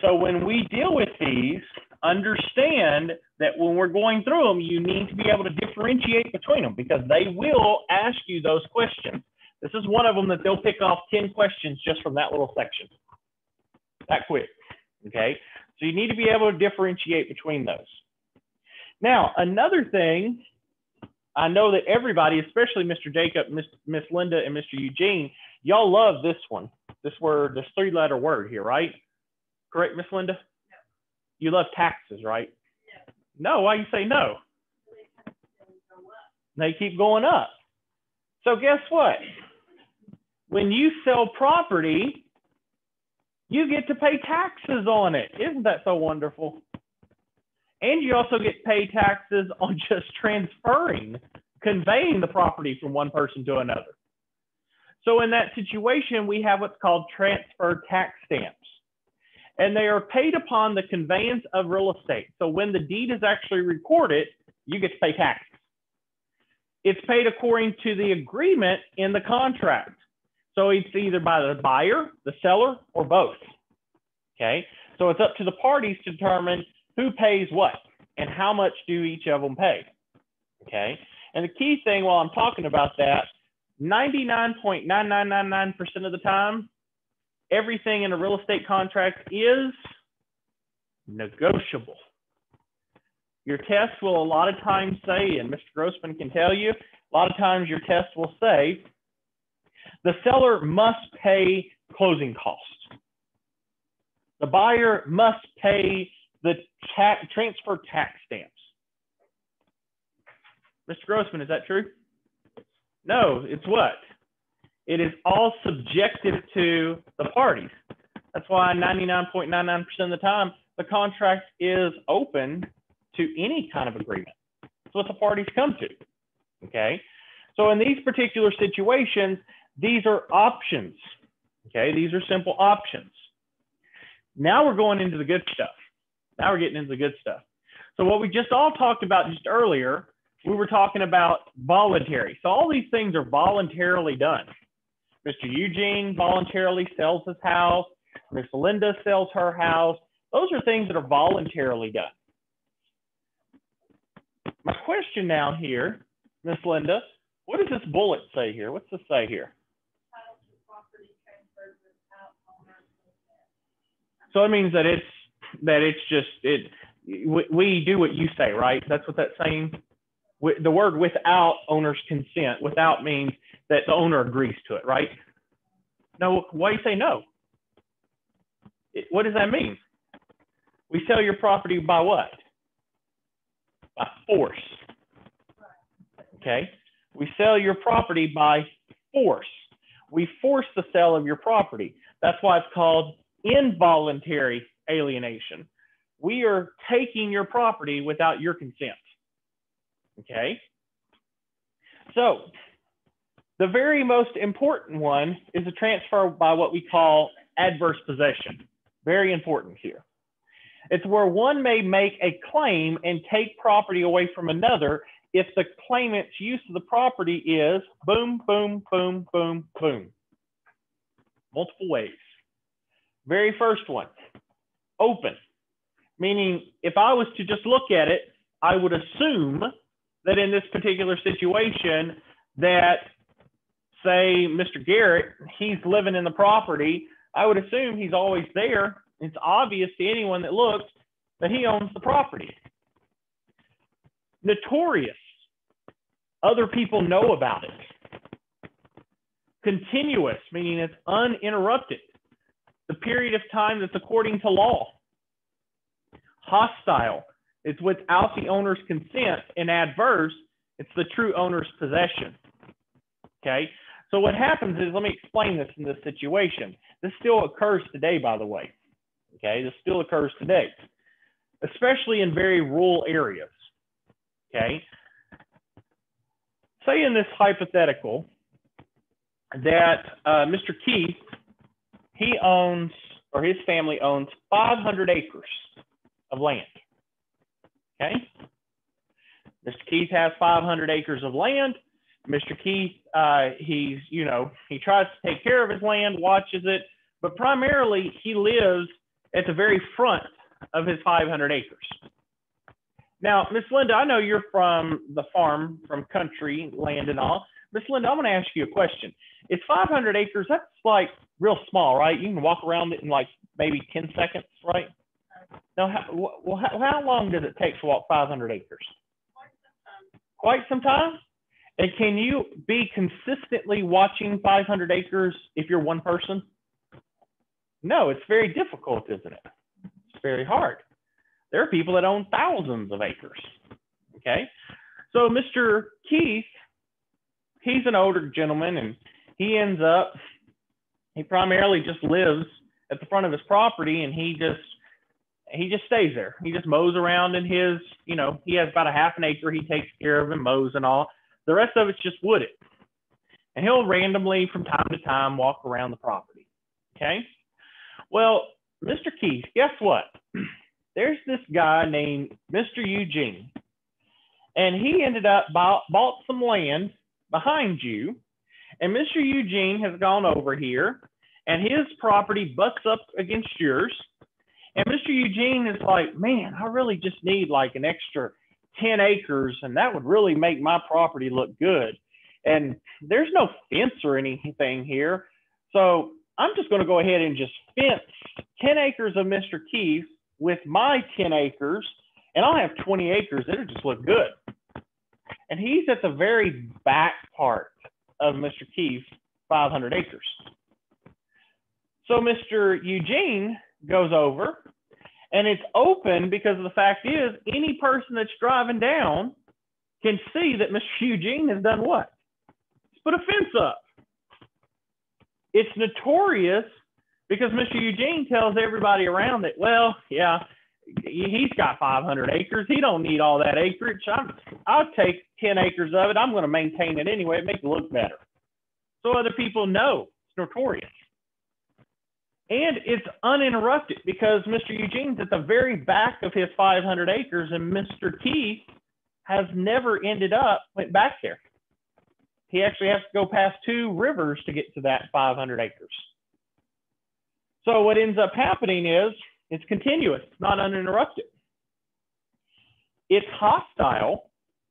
So when we deal with these, understand that when we're going through them, you need to be able to differentiate between them because they will ask you those questions. This is one of them that they'll pick off 10 questions just from that little section. That quick, okay? So you need to be able to differentiate between those. Now, another thing, I know that everybody, especially Mr. Jacob, Miss, Miss Linda, and Mr. Eugene, y'all love this one. This word, this three letter word here, right? Correct, Miss Linda? You love taxes, right? No. No, why you say no? They keep going up. So guess what? When you sell property, you get to pay taxes on it. Isn't that so wonderful? And you also get paid taxes on just transferring, conveying the property from one person to another. So in that situation, we have what's called transfer tax stamps. And they are paid upon the conveyance of real estate. So when the deed is actually recorded, you get to pay taxes. It's paid according to the agreement in the contract. So it's either by the buyer, the seller, or both. Okay. So it's up to the parties to determine who pays what and how much do each of them pay. Okay. And the key thing while I'm talking about that, 99.9999% of the time, everything in a real estate contract is negotiable. Your test will a lot of times say, and Mr. Grossman can tell you, a lot of times your test will say the seller must pay closing costs. The buyer must pay the transfer tax stamps. Mr. Grossman, is that true? No, it's what? It is all subjective to the parties. That's why 99.99% of the time, the contract is open to any kind of agreement. It's what the parties come to, okay? So in these particular situations, these are options, okay? These are simple options. Now we're going into the good stuff. Now we're getting into the good stuff. So what we just all talked about just earlier, we were talking about voluntary. So all these things are voluntarily done. Mr. Eugene voluntarily sells his house. Miss Linda sells her house. Those are things that are voluntarily done. My question now here, Miss Linda, what does this bullet say here? What's this say here? So it means that it's that it's just it we, we do what you say, right? That's what that's saying. The word without owner's consent, without means that the owner agrees to it, right? No, why you say no? It, what does that mean? We sell your property by what? By force. Okay. We sell your property by force. We force the sale of your property. That's why it's called involuntary alienation. We are taking your property without your consent. Okay? So, the very most important one is a transfer by what we call adverse possession. Very important here. It's where one may make a claim and take property away from another if the claimant's use of the property is boom, boom, boom, boom, boom. Multiple ways. Very first one, open. Meaning, if I was to just look at it, I would assume that in this particular situation, that say Mr. Garrett, he's living in the property, I would assume he's always there. It's obvious to anyone that looks that he owns the property. Notorious. Other people know about it. Continuous, meaning it's uninterrupted the period of time that's according to law. Hostile, it's without the owner's consent, and adverse, it's the true owner's possession. Okay, so what happens is, let me explain this in this situation. This still occurs today, by the way. Okay, this still occurs today, especially in very rural areas. Okay, say in this hypothetical that uh, Mr. Keith he owns, or his family owns 500 acres of land. Okay? Mr. Keith has 500 acres of land. Mr. Keith, uh, he's, you know, he tries to take care of his land, watches it, but primarily he lives at the very front of his 500 acres. Now, Miss Linda, I know you're from the farm, from country land and all. Miss Linda, I'm going to ask you a question. It's 500 acres. That's like real small, right? You can walk around it in like maybe 10 seconds, right? Now, how, well, how, how long does it take to walk 500 acres? Quite some time. And can you be consistently watching 500 acres if you're one person? No, it's very difficult, isn't it? It's very hard. There are people that own thousands of acres. Okay. So Mr. Keith, he's an older gentleman and he ends up he primarily just lives at the front of his property and he just he just stays there. He just mows around in his, you know, he has about a half an acre he takes care of and mows and all. The rest of it's just wooded. And he'll randomly from time to time walk around the property. Okay. Well, Mr. Keith, guess what? There's this guy named Mr. Eugene. And he ended up bought, bought some land behind you and Mr. Eugene has gone over here and his property butts up against yours. And Mr. Eugene is like, man, I really just need like an extra 10 acres and that would really make my property look good. And there's no fence or anything here. So I'm just going to go ahead and just fence 10 acres of Mr. Keith with my 10 acres and I'll have 20 acres. It'll just look good. And he's at the very back part of Mr. Keith 500 acres. So Mr. Eugene goes over and it's open because the fact is any person that's driving down can see that Mr. Eugene has done what? He's put a fence up. It's notorious because Mr. Eugene tells everybody around that, well, yeah, he's got 500 acres. He don't need all that acreage. I'm, I'll take 10 acres of it. I'm going to maintain it anyway. It makes it look better. So other people know it's notorious. And it's uninterrupted because Mr. Eugene's at the very back of his 500 acres, and Mr. Keith has never ended up went back there. He actually has to go past two rivers to get to that 500 acres. So what ends up happening is it's continuous, not uninterrupted. It's hostile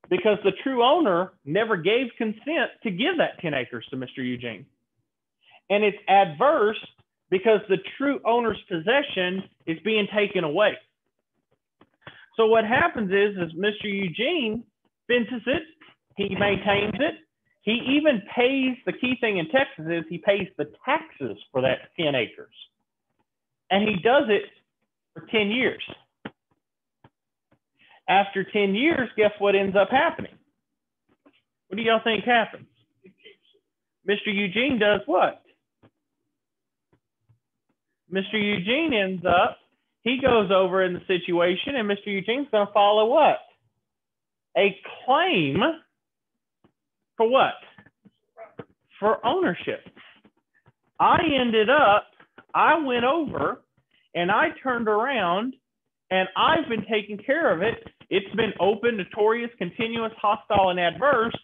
because the true owner never gave consent to give that 10 acres to Mr. Eugene. And it's adverse because the true owner's possession is being taken away. So what happens is, is Mr. Eugene fences it, he maintains it, he even pays, the key thing in Texas is he pays the taxes for that 10 acres. And he does it for 10 years. After 10 years, guess what ends up happening? What do y'all think happens? Mr. Eugene does what? Mr. Eugene ends up, he goes over in the situation, and Mr. Eugene's going to follow what? A claim for what? For ownership. I ended up, I went over and I turned around and I've been taking care of it. It's been open, notorious, continuous, hostile, and adverse,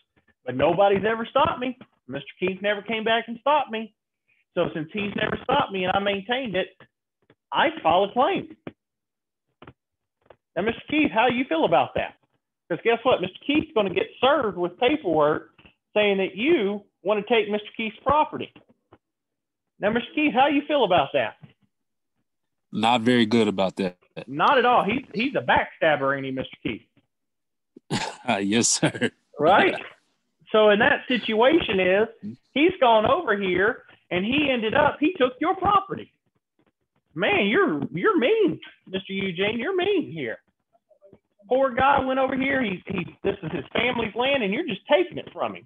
but nobody's ever stopped me. Mr. Keith never came back and stopped me. So since he's never stopped me and I maintained it, I file a claim. Now, Mr. Keith, how do you feel about that? Because guess what? Mr. Keith's going to get served with paperwork saying that you want to take Mr. Keith's property. Now, Mr. Keith, how do you feel about that? Not very good about that. Not at all. He's he's a backstabber, ain't he, Mr. Keith? Uh, yes, sir. Right. so in that situation is he's gone over here and he ended up he took your property. Man, you're you're mean, Mr. Eugene. You're mean here. Poor guy went over here. He he this is his family's land, and you're just taking it from him.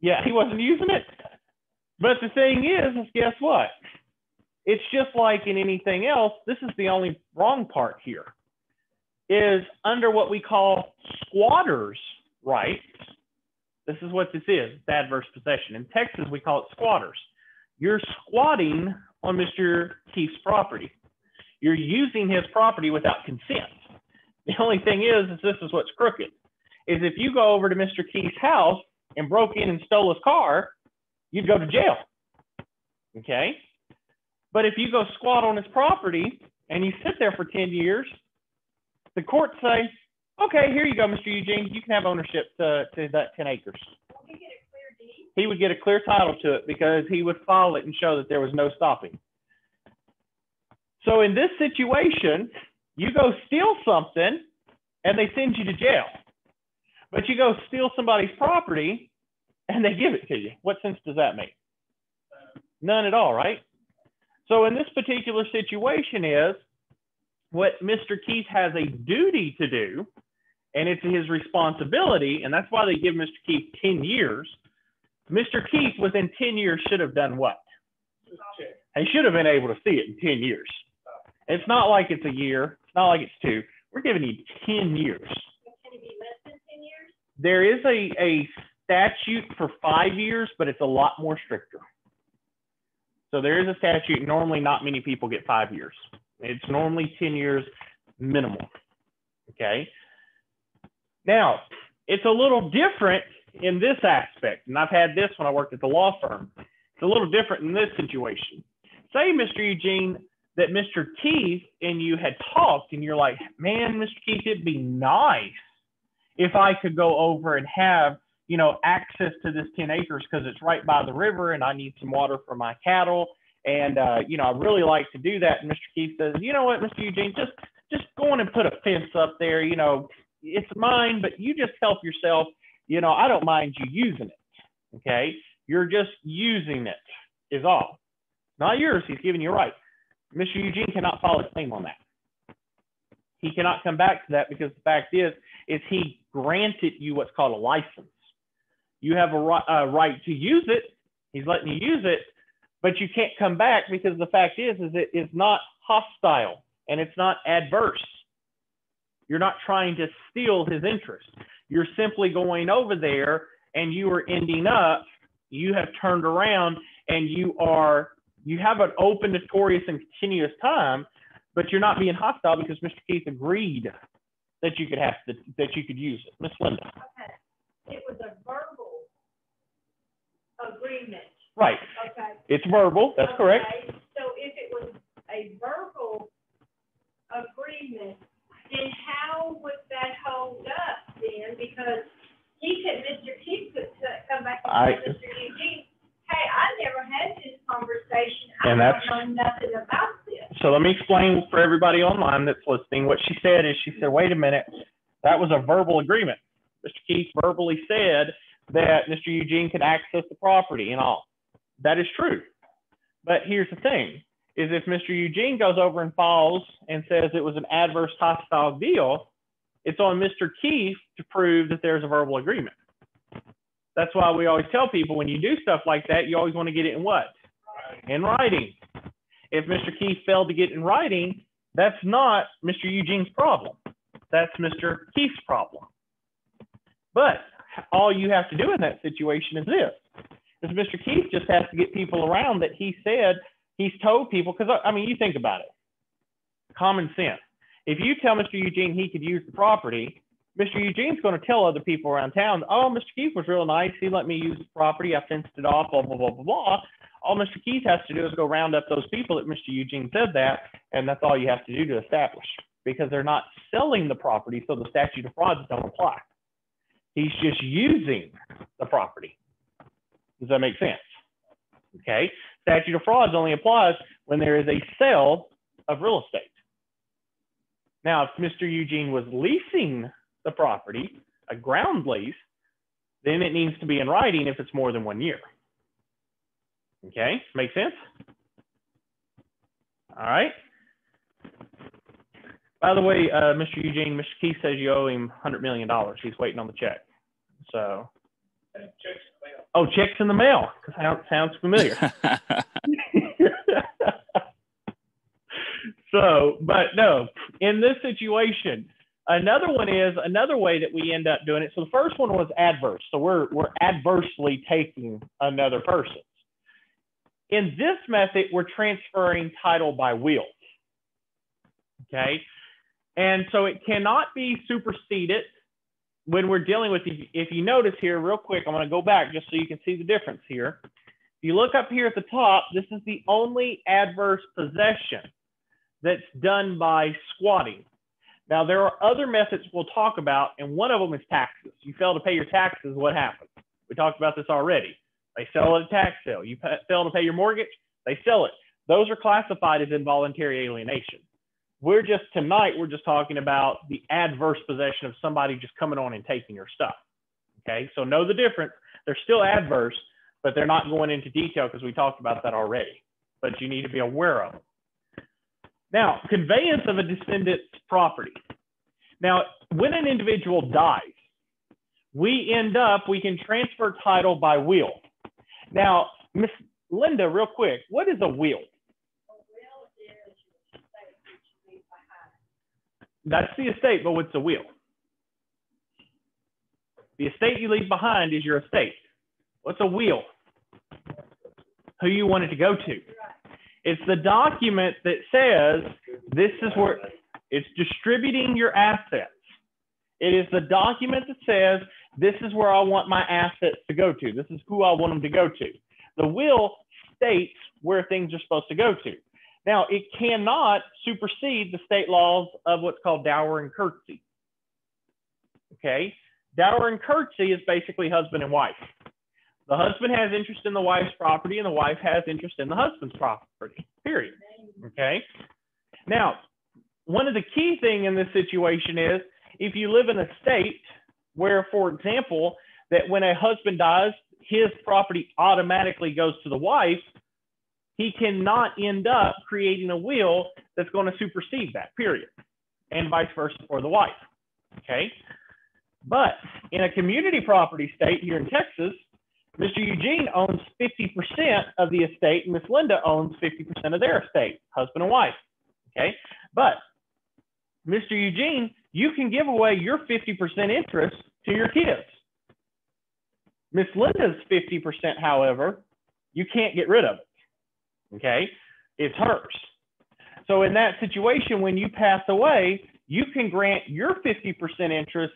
Yeah, he wasn't using it. But the thing is, is guess what? It's just like in anything else. This is the only wrong part here. Is under what we call squatters' rights. This is what this is. It's adverse possession. In Texas, we call it squatters. You're squatting on Mr. Keith's property. You're using his property without consent. The only thing is, is this is what's crooked. Is if you go over to Mr. Keith's house and broke in and stole his car, you'd go to jail. Okay? But if you go squat on his property and you sit there for 10 years, the courts say, okay, here you go, Mr. Eugene, you can have ownership to, to that 10 acres. He would get a clear title to it because he would file it and show that there was no stopping. So in this situation, you go steal something and they send you to jail. But you go steal somebody's property and they give it to you. What sense does that make? None at all, right? So in this particular situation is what Mr. Keith has a duty to do, and it's his responsibility, and that's why they give Mr. Keith 10 years. Mr. Keith, within 10 years, should have done what? He should have been able to see it in 10 years. It's not like it's a year. It's not like it's two. We're giving you 10 years. Can it be less than ten years? There is a, a statute for five years, but it's a lot more stricter. So there is a statute. Normally, not many people get five years. It's normally 10 years minimum. Okay. Now, it's a little different in this aspect. And I've had this when I worked at the law firm. It's a little different in this situation. Say, Mr. Eugene, that Mr. Keith and you had talked, and you're like, man, Mr. Keith, it'd be nice if I could go over and have, you know, access to this 10 acres because it's right by the river and I need some water for my cattle. And, uh, you know, I really like to do that. And Mr. Keith says, you know what, Mr. Eugene, just, just go on and put a fence up there. You know, it's mine, but you just help yourself. You know, I don't mind you using it. Okay. You're just using it, is all. Not yours. He's giving you right. Mr. Eugene cannot file a claim on that. He cannot come back to that because the fact is, is he granted you what's called a license. You have a right, uh, a right to use it. He's letting you use it, but you can't come back because the fact is, is it is not hostile and it's not adverse. You're not trying to steal his interest. You're simply going over there and you are ending up, you have turned around and you are, you have an open, notorious, and continuous time, but you're not being hostile because Mr. Keith agreed that you could have to, that you could use it. Miss Linda. Okay, it was a verbal agreement, Right. okay? It's verbal. That's correct. Okay, So if it was a verbal agreement, then how would that hold up then? Because he could, Mr. Keith could t- come back I- and say, Mr. Eugene, hey, I never had this conversation. I And don't know nothing about this. So let me explain for everybody online that's listening. What she said is she said, wait a minute, that was a verbal agreement. Mr. Keith verbally said that Mr. Eugene could access the property and all. That is true. But here's the thing, is if Mr. Eugene goes over and files and says it was an adverse hostile deal, it's on Mr. Keith to prove that there's a verbal agreement. That's why we always tell people when you do stuff like that, you always want to get it in what? In writing. If Mr. Keith failed to get in writing, that's not Mr. Eugene's problem. That's Mr. Keith's problem. But all you have to do in that situation is this. Is Mr. Keith just has to get people around that he said he's told people, because I mean, you think about it. Common sense. If you tell Mr. Eugene he could use the property, Mr. Eugene's going to tell other people around town, oh, Mr. Keith was real nice. He let me use the property. I fenced it off, blah, blah, blah, blah, blah. All Mr. Keith has to do is go round up those people that Mr. Eugene said that, and that's all you have to do to establish because they're not selling the property, so the statute of frauds don't apply. He's just using the property. Does that make sense? Okay. Statute of frauds only applies when there is a sale of real estate. Now, if Mr. Eugene was leasing the property, a ground lease, then it needs to be in writing if it's more than one year. Okay, make sense? All right. By the way, uh, Mr. Eugene, Mr. Keith says you owe him $100 million. He's waiting on the check. So, oh, check's in the mail. Sounds, sounds familiar. so, but no, in this situation, another one is another way that we end up doing it. So the first one was adverse. So we're we're adversely taking another person's. In this method, we're transferring title by will. Okay. And so it cannot be superseded when we're dealing with, if, if you notice here real quick, I'm to go back just so you can see the difference here. If you look up here at the top, this is the only adverse possession that's done by squatting. Now, there are other methods we'll talk about, and one of them is taxes. You fail to pay your taxes, what happens? We talked about this already. They sell at a tax sale. You fail to pay your mortgage, they sell it. Those are classified as involuntary alienation. We're just tonight, we're just talking about the adverse possession of somebody just coming on and taking your stuff. Okay, so know the difference. They're still adverse, but they're not going into detail because we talked about that already. But you need to be aware of them. Now, conveyance of a descendant's property. Now, when an individual dies, we end up, we can transfer title by will. Now, Miss Linda, real quick, what is a will? A will is your estate that you leave behind. That's the estate, but what's a will? The estate you leave behind is your estate. What's a will? Who you want it to go to. It's the document that says this is where it's distributing your assets. It is the document that says this is where I want my assets to go to. This is who I want them to go to. The will states where things are supposed to go to. Now, it cannot supersede the state laws of what's called dower and curtesy. Okay? Dower and curtesy is basically husband and wife. The husband has interest in the wife's property, and the wife has interest in the husband's property, period. Okay? Now, one of the key thing in this situation is if you live in a state where, for example, that when a husband dies, his property automatically goes to the wife, he cannot end up creating a will that's going to supersede that, period. And vice versa for the wife. Okay. But in a community property state here in Texas, Mr. Eugene owns 50% of the estate and Miss Linda owns 50% of their estate, husband and wife. Okay. But Mr. Eugene, you can give away your 50% interest to your kids. Miss Linda's 50%, however, you can't get rid of it. Okay. It's hers. So in that situation, when you pass away, you can grant your 50% interest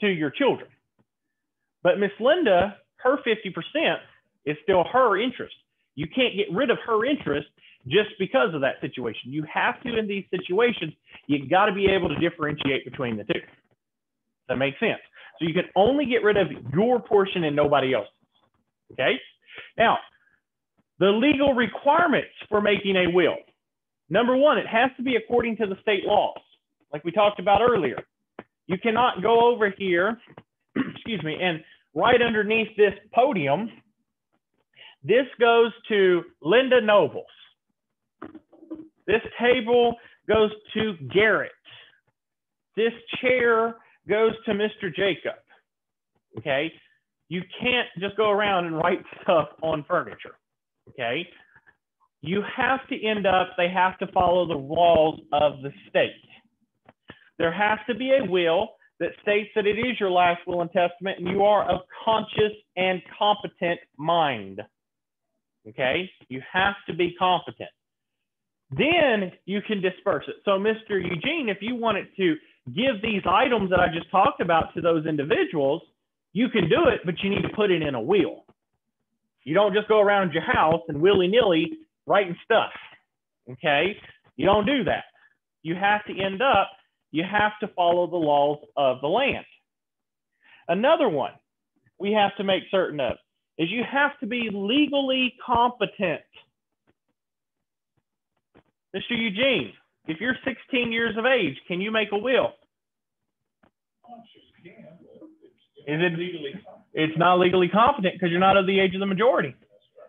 to your children. But Miss Linda, her 50% is still her interest. You can't get rid of her interest just because of that situation. You have to, in these situations, you got to be able to differentiate between the two. That makes sense. So you can only get rid of your portion and nobody else's. Okay. Now, the legal requirements for making a will. Number one, it has to be according to the state laws, like we talked about earlier. You cannot go over here, excuse me, and right underneath this podium, this goes to Linda Nobles. This table goes to Garrett. This chair goes to Mr. Jacob. Okay. You can't just go around and write stuff on furniture. Okay. You have to end up, they have to follow the laws of the state. There has to be a will that states that it is your last will and testament and you are of conscious and competent mind. Okay. You have to be competent. Then you can disperse it. So, Mr. Eugene, if you wanted to give these items that I just talked about to those individuals, you can do it, but you need to put it in a will. You don't just go around your house and willy nilly writing stuff. Okay. You don't do that. You have to end up, you have to follow the laws of the land. Another one we have to make certain of is you have to be legally competent. Mr. Eugene, if you're 16 years of age, can you make a will? Is it legally? It's not legally competent because you're not of the age of the majority.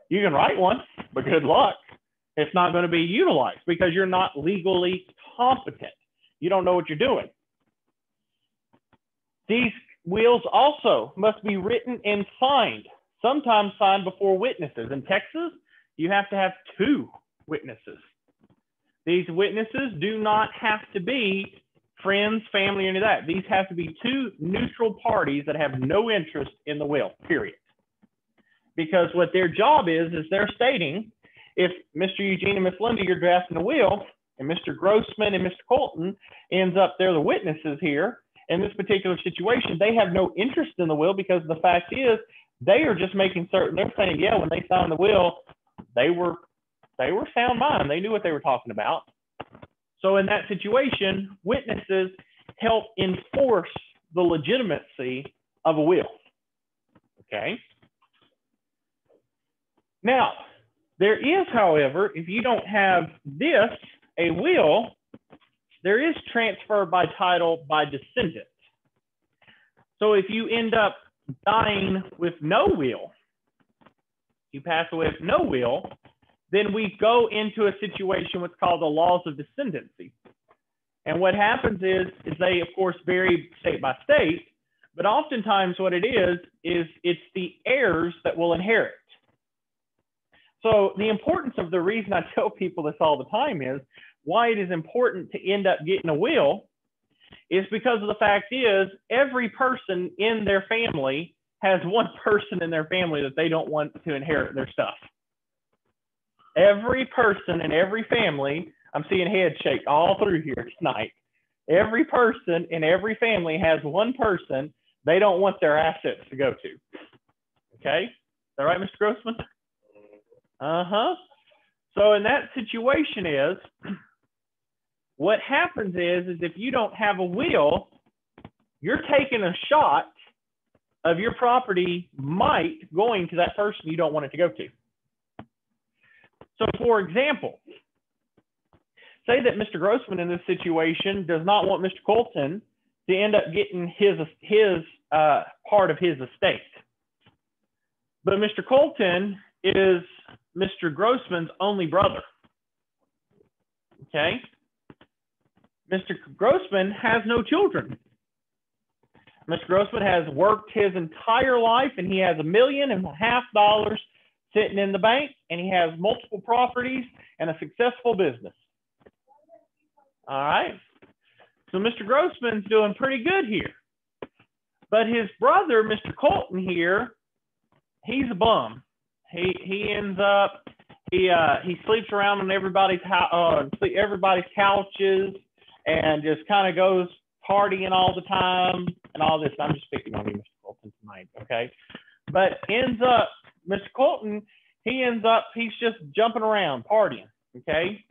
You can write one, but good luck. It's not going to be utilized because you're not legally competent. You don't know what you're doing. These wills also must be written and signed, sometimes signed before witnesses. In Texas, you have to have two witnesses. These witnesses do not have to be friends, family, any of that. These have to be two neutral parties that have no interest in the will, period. Because what their job is, is they're stating if Mr. Eugene and Miss Linda, you're drafting a will, and Mr. Grossman and Mr. Colton ends up, they're the witnesses here. In this particular situation, they have no interest in the will because the fact is they are just making certain they're saying, yeah, when they signed the will, they were they were sound mind. They knew what they were talking about. So in that situation, witnesses help enforce the legitimacy of a will. Okay. Now, there is, however, if you don't have this, a will, there is transfer by title by descendant. So if you end up dying with no will, you pass away with no will, then we go into a situation what's called the laws of descendancy. And what happens is, is they of course vary state by state, but oftentimes what it is, is it's the heirs that will inherit. So the importance of the reason I tell people this all the time is why it is important to end up getting a will is because of the fact is every person in their family has one person in their family that they don't want to inherit their stuff. Every person in every family, I'm seeing head shake all through here tonight. Every person in every family has one person they don't want their assets to go to. Okay? Is that right, Mr. Grossman? Uh-huh. So in that situation is what happens is is if you don't have a will, you're taking a shot of your property might going to that person you don't want it to go to. So, for example, say that Mr. Grossman in this situation does not want Mr. Colton to end up getting his his uh, part of his estate. But Mr. Colton is Mr. Grossman's only brother. Okay? Mr. Grossman has no children. Mr. Grossman has worked his entire life and he has a million and a half dollars sitting in the bank and he has multiple properties and a successful business. All right. So Mr. Grossman's doing pretty good here. But his brother, Mr. Colton here, he's a bum. He he ends up he uh he sleeps around on everybody's uh everybody's couches and just kind of goes partying all the time and all this. I'm just picking on you, Mr. Colton tonight, okay? But ends up Mr. Colton, he ends up he's just jumping around partying, okay?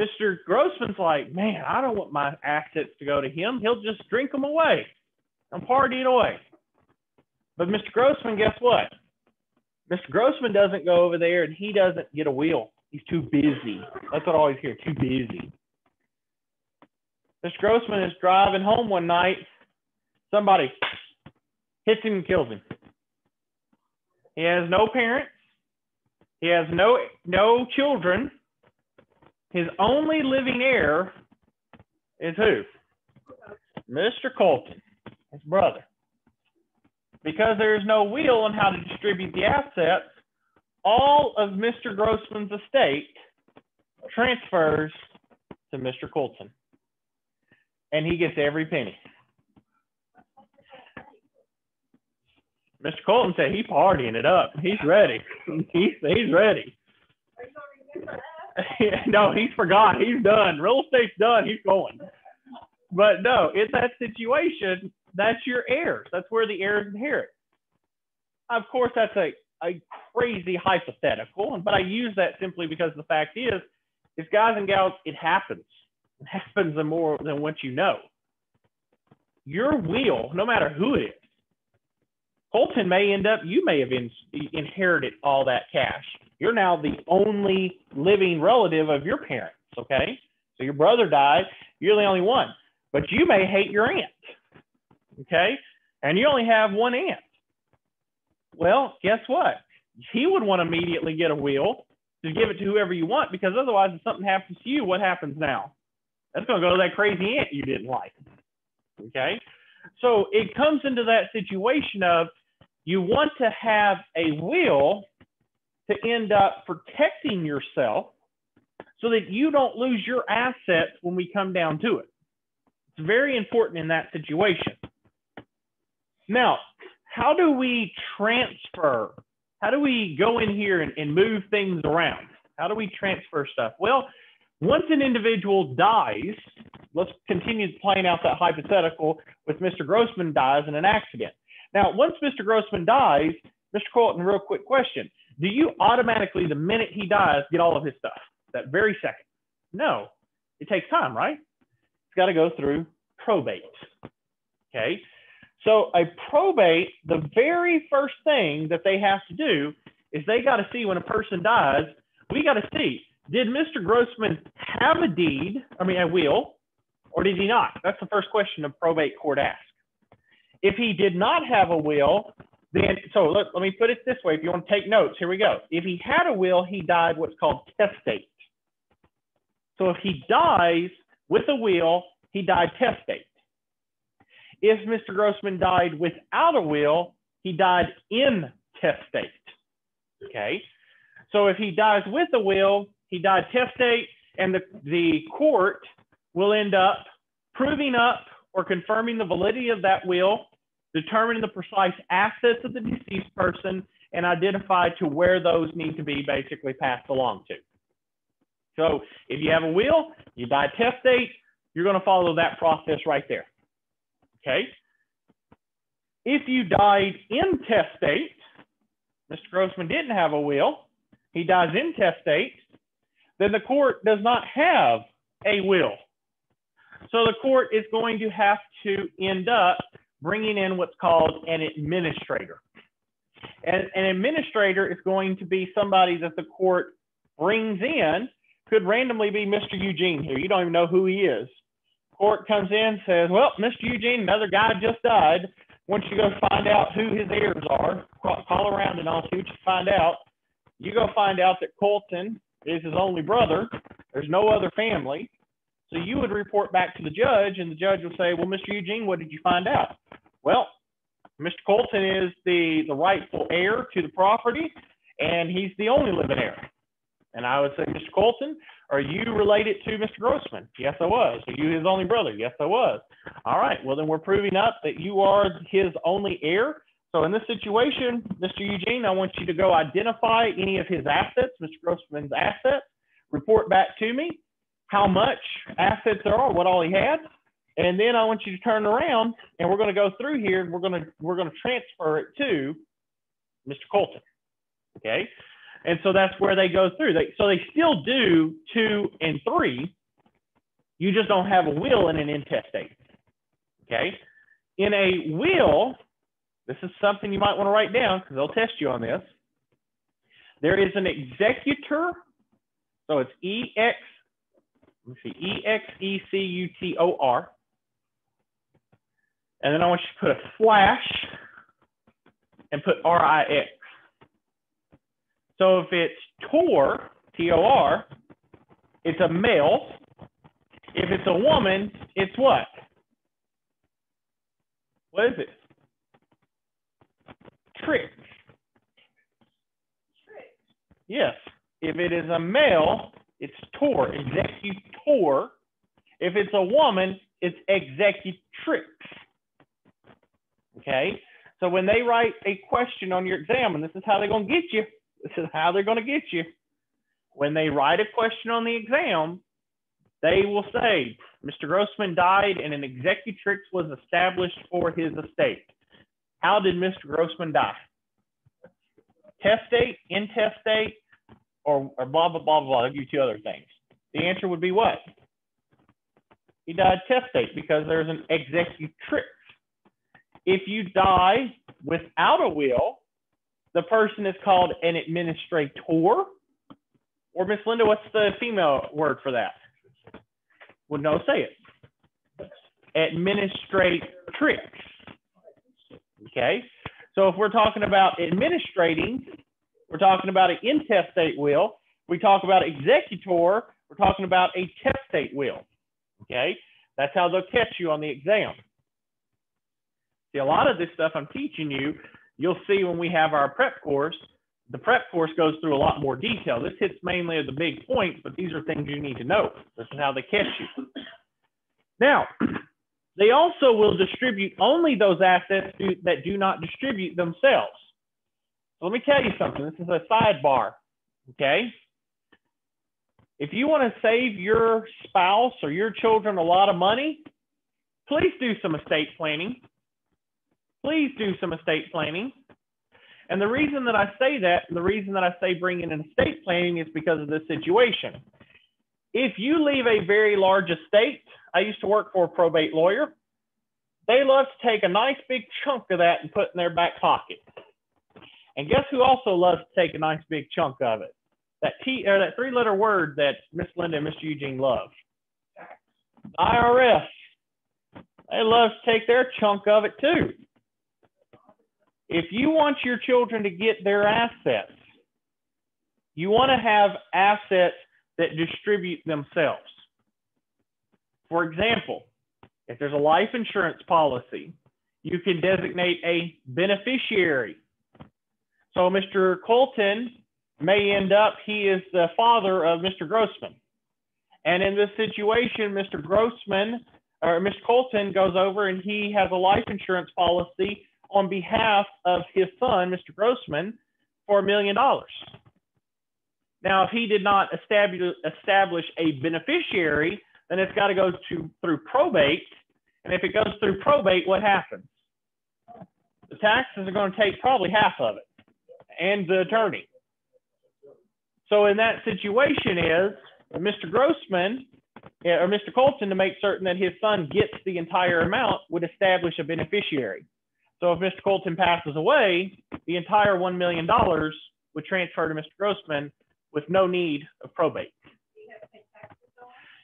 Mr. Grossman's like, man, I don't want my assets to go to him. He'll just drink them away and party it away. But Mr. Grossman, guess what? Mr. Grossman doesn't go over there and he doesn't get a wheel. He's too busy. That's what I always hear, too busy. Mr. Grossman is driving home one night. Somebody hits him and kills him. He has no parents. He has no no children. His only living heir is who? Mr. Colton, his brother. Because there is no will on how to distribute the assets, all of Mr. Grossman's estate transfers to Mr. Colton. And he gets every penny. Mr. Colton said he's partying it up. He's ready. He's, he's ready. No, he's forgot. He's done. Real estate's done. He's going. But no, in that situation, that's your heirs. That's where the heirs inherit. Of course, that's a, a crazy hypothetical, but I use that simply because the fact is, is guys and gals, it happens. It happens more than what you know. Your will, no matter who it is, Colton may end up, you may have in, inherited all that cash. You're now the only living relative of your parents, okay? So your brother died, you're the only one. But you may hate your aunt, okay? And you only have one aunt. Well, guess what? He would want to immediately get a will to give it to whoever you want because otherwise, if something happens to you, what happens now? That's going to go to that crazy aunt you didn't like, okay? So it comes into that situation of you want to have a will to end up protecting yourself so that you don't lose your assets when we come down to it. It's very important in that situation. Now, how do we transfer? How do we go in here and, and move things around? How do we transfer stuff? Well, once an individual dies, let's continue playing out that hypothetical with Mr. Grossman dies in an accident. Now, once Mr. Grossman dies, Mr. Colton, real quick question. Do you automatically, the minute he dies, get all of his stuff that very second? No. It takes time, right? It's got to go through probate. Okay. So, a probate, the very first thing that they have to do is they got to see when a person dies, we got to see did Mr. Grossman have a deed, I mean, a will, or did he not? That's the first question a probate court asks. If he did not have a will, then, so let, let me put it this way. If you want to take notes, here we go. If he had a will, he died what's called testate. So if he dies with a will, he died testate. If Mr. Grossman died without a will, he died intestate. Okay. So if he dies with a will, he died testate, and the, the court will end up proving up or confirming the validity of that will determining the precise assets of the deceased person, and identify to where those need to be basically passed along to. So if you have a will, you die testate, you're going to follow that process right there. Okay. If you died intestate, Mr. Grossman didn't have a will, he dies intestate, then the court does not have a will. So the court is going to have to end up bringing in what's called an administrator. And an administrator is going to be somebody that the court brings in, could randomly be Mr. Eugene here. You don't even know who he is. Court comes in, says, Well, Mr. Eugene, another guy just died. once you go find out who his heirs are, call, around and I'll see what you find out. You go find out that Colton is his only brother. There's no other family. So you would report back to the judge, and the judge would say, "Well, Mr. Eugene, what did you find out?" Well, Mr. Colton is the the rightful heir to the property, and he's the only living heir. And I would say, Mr. Colton, are you related to Mr. Grossman? Yes, I was. Are you his only brother? Yes, I was. All right. Well, then we're proving up that you are his only heir. So in this situation, Mr. Eugene, I want you to go identify any of his assets, Mr. Grossman's assets, report back to me how much assets there are, what all he had, and then I want you to turn around and we're going to go through here and we're going to we're going to transfer it to Mr. Colton. Okay. And so that's where they go through. They, so they still do two and three. You just don't have a will in an intestate. Okay. In a will, this is something you might want to write down because they'll test you on this. There is an executor. So it's E X, let me see, E X E C U T O R. And then I want you to put a slash and put R I X. So if it's Tor, T O R, it's a male. If it's a woman, it's what? What is it? Trick. Yes. If it is a male, it's Tor, executor. If it's a woman, it's executrix. Okay? So when they write a question on your exam, and this is how they're going to get you, this is how they're going to get you. When they write a question on the exam, they will say, Mr. Grossman died and an executrix was established for his estate. How did Mr. Grossman die? Testate, intestate, or, or blah, blah, blah, blah. I'll give you two other things. The answer would be what? He died testate because there's an executrix. If you die without a will, the person is called an administrator. Or Miss Linda, what's the female word for that? Well, no, say it. Administratrix. Okay. So if we're talking about administrating, we're talking about an intestate will. We talk about executor. We're talking about a testate will. Okay. That's how they'll catch you on the exam. See, a lot of this stuff I'm teaching you, you'll see when we have our prep course, the prep course goes through a lot more detail. This hits mainly the big points, but these are things you need to know. This is how they catch you. Now, they also will distribute only those assets do, that do not distribute themselves. Let me tell you something. This is a sidebar, okay? If you want to save your spouse or your children a lot of money, please do some estate planning. Please do some estate planning. And the reason that I say that, and the reason that I say bring in an estate planning is because of this situation. If you leave a very large estate, I used to work for a probate lawyer. They love to take a nice big chunk of that and put in their back pocket. And guess who also loves to take a nice big chunk of it? That T or that three-letter word that Miss Linda and Mr. Eugene love. The IRS. They love to take their chunk of it too. If you want your children to get their assets, you want to have assets that distribute themselves. For example, if there's a life insurance policy, you can designate a beneficiary. So Mr. Colton may end up, he is the father of Mr. Grossman. And in this situation, Mr. Grossman or Mr. Colton goes over and he has a life insurance policy on behalf of his son, Mr. Grossman, for a million dollars. Now, if he did not establish, a beneficiary, then it's got to go to through probate. And if it goes through probate, what happens? The taxes are going to take probably half of it, and the attorney. So in that situation is Mr. Grossman or Mr. Colton to make certain that his son gets the entire amount would establish a beneficiary. So if Mr. Colton passes away, the entire $1 million would transfer to Mr. Grossman with no need of probate.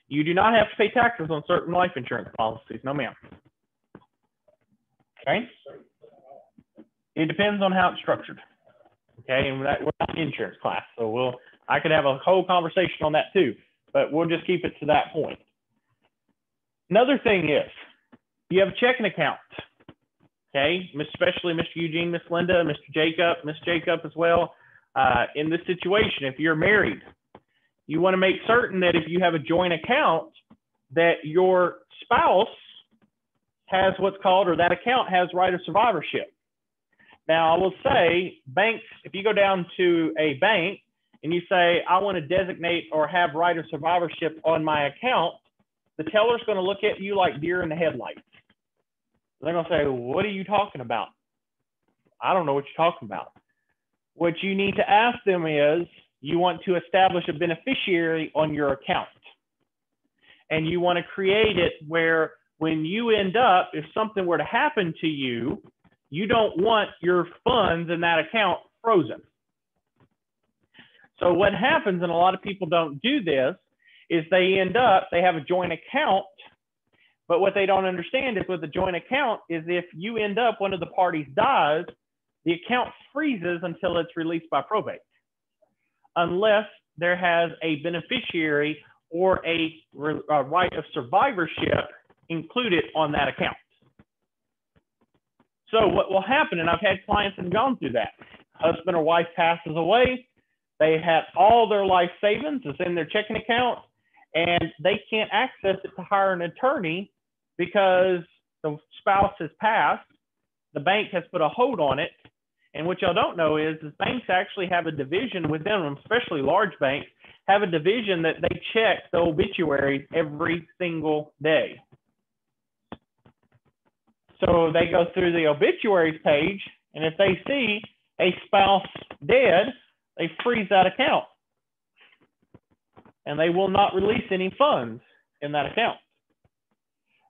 You do not have to pay taxes on certain life insurance policies. No, ma'am. Okay? It depends on how it's structured. Okay, and we're not an insurance class, so we'll, I could have a whole conversation on that too, but we'll just keep it to that point. Another thing is, you have a checking account. Okay, especially Mr. Eugene, Miss Linda, Mr. Jacob, Miss Jacob as well. Uh, in this situation, if you're married, you want to make certain that if you have a joint account, that your spouse has what's called, or that account has right of survivorship. Now, I will say, banks, if you go down to a bank and you say, I want to designate or have right of survivorship on my account, the teller's going to look at you like deer in the headlights. They're going to say, What are you talking about? I don't know what you're talking about. What you need to ask them is, you want to establish a beneficiary on your account. And you want to create it where when you end up, if something were to happen to you, you don't want your funds in that account frozen. So what happens, and a lot of people don't do this, is they end up, they have a joint account, but what they don't understand is with a joint account is if you end up, one of the parties dies, the account freezes until it's released by probate, unless there has a beneficiary or a, a right of survivorship included on that account. So what will happen, and I've had clients have gone through that. Husband or wife passes away. They have all their life savings is in their checking account, and they can't access it to hire an attorney because the spouse has passed. The bank has put a hold on it. And what y'all don't know is, is banks actually have a division within them, especially large banks, have a division that they check the obituaries every single day. So they go through the obituaries page, and if they see a spouse dead, they freeze that account. And they will not release any funds in that account.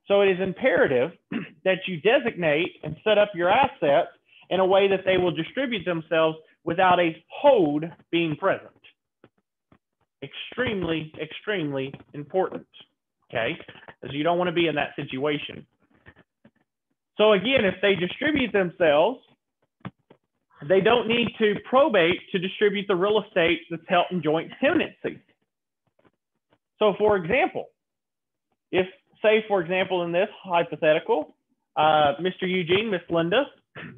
So it is imperative that you designate and set up your assets in a way that they will distribute themselves without a hold being present. Extremely, extremely important. Okay, because you don't want to be in that situation. So again, if they distribute themselves, they don't need to probate to distribute the real estate that's held in joint tenancy. So for example, if say for example in this hypothetical, uh, Mr. Eugene, Miss Linda,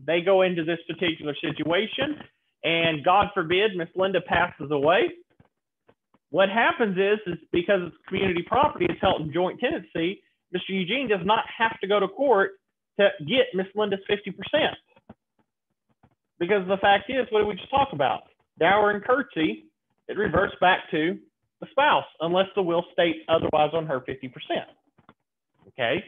they go into this particular situation and God forbid Miss Linda passes away. What happens is, is because it's community property, it's held in joint tenancy, Mr. Eugene does not have to go to court to get Miss Linda's 50%. Because the fact is, what did we just talk about? Dower and curtesy, it reverts back to the spouse unless the will states otherwise on her 50%. Okay,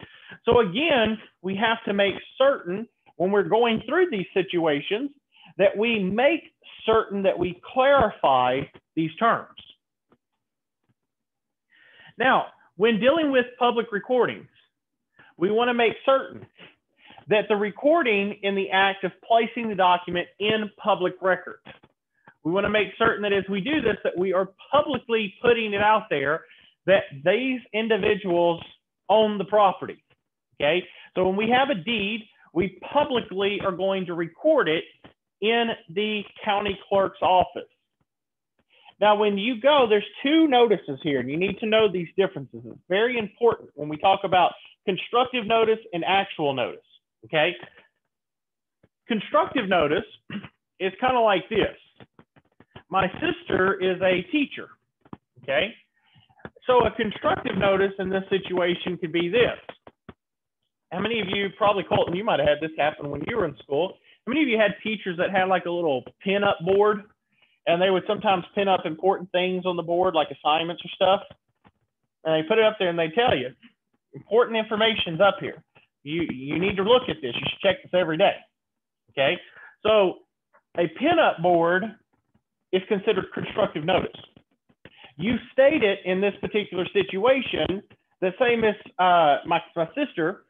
so again, we have to make certain when we're going through these situations that we make certain that we clarify these terms. Now, when dealing with public recordings, we want to make certain that the recording in the act of placing the document in public record. We want to make certain that as we do this, that we are publicly putting it out there that these individuals own the property. Okay, so when we have a deed, we publicly are going to record it in the county clerk's office. Now, when you go, there's two notices here, and you need to know these differences. It's very important when we talk about constructive notice and actual notice. Okay. Constructive notice is kind of like this. My sister is a teacher. Okay. So a constructive notice in this situation could be this. How many of you, probably Colton, you might have had this happen when you were in school. How many of you had teachers that had like a little pin up board and they would sometimes pin up important things on the board, like assignments or stuff? And they put it up there and they tell you, important information's up here you you need to look at this. You should check this every day. Okay, so a pinup board is considered constructive notice. You state it in this particular situation. The same as uh, my my sister,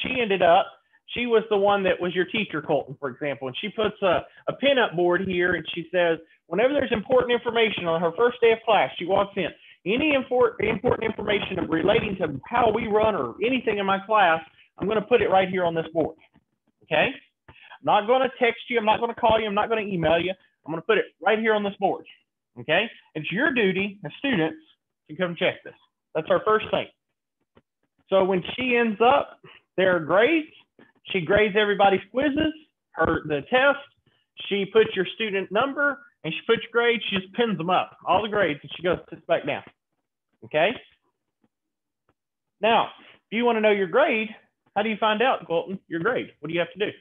she ended up. She was the one that was your teacher, Colton, for example, and she puts a, a pinup board here and she says, whenever there's important information on her first day of class, she walks in. Any import, important information relating to how we run or anything in my class, I'm going to put it right here on this board. Okay. I'm not going to text you. I'm not going to call you. I'm not going to email you. I'm going to put it right here on this board. Okay? It's your duty as students to come check this. That's our first thing. So when she ends up, there are grades. She grades everybody's quizzes, her the test. She puts your student number and she puts your grades. She just pins them up, all the grades, and she goes sits back down. Okay. Now, if you want to know your grade, how do you find out, Colton, your grade? What do you have to do?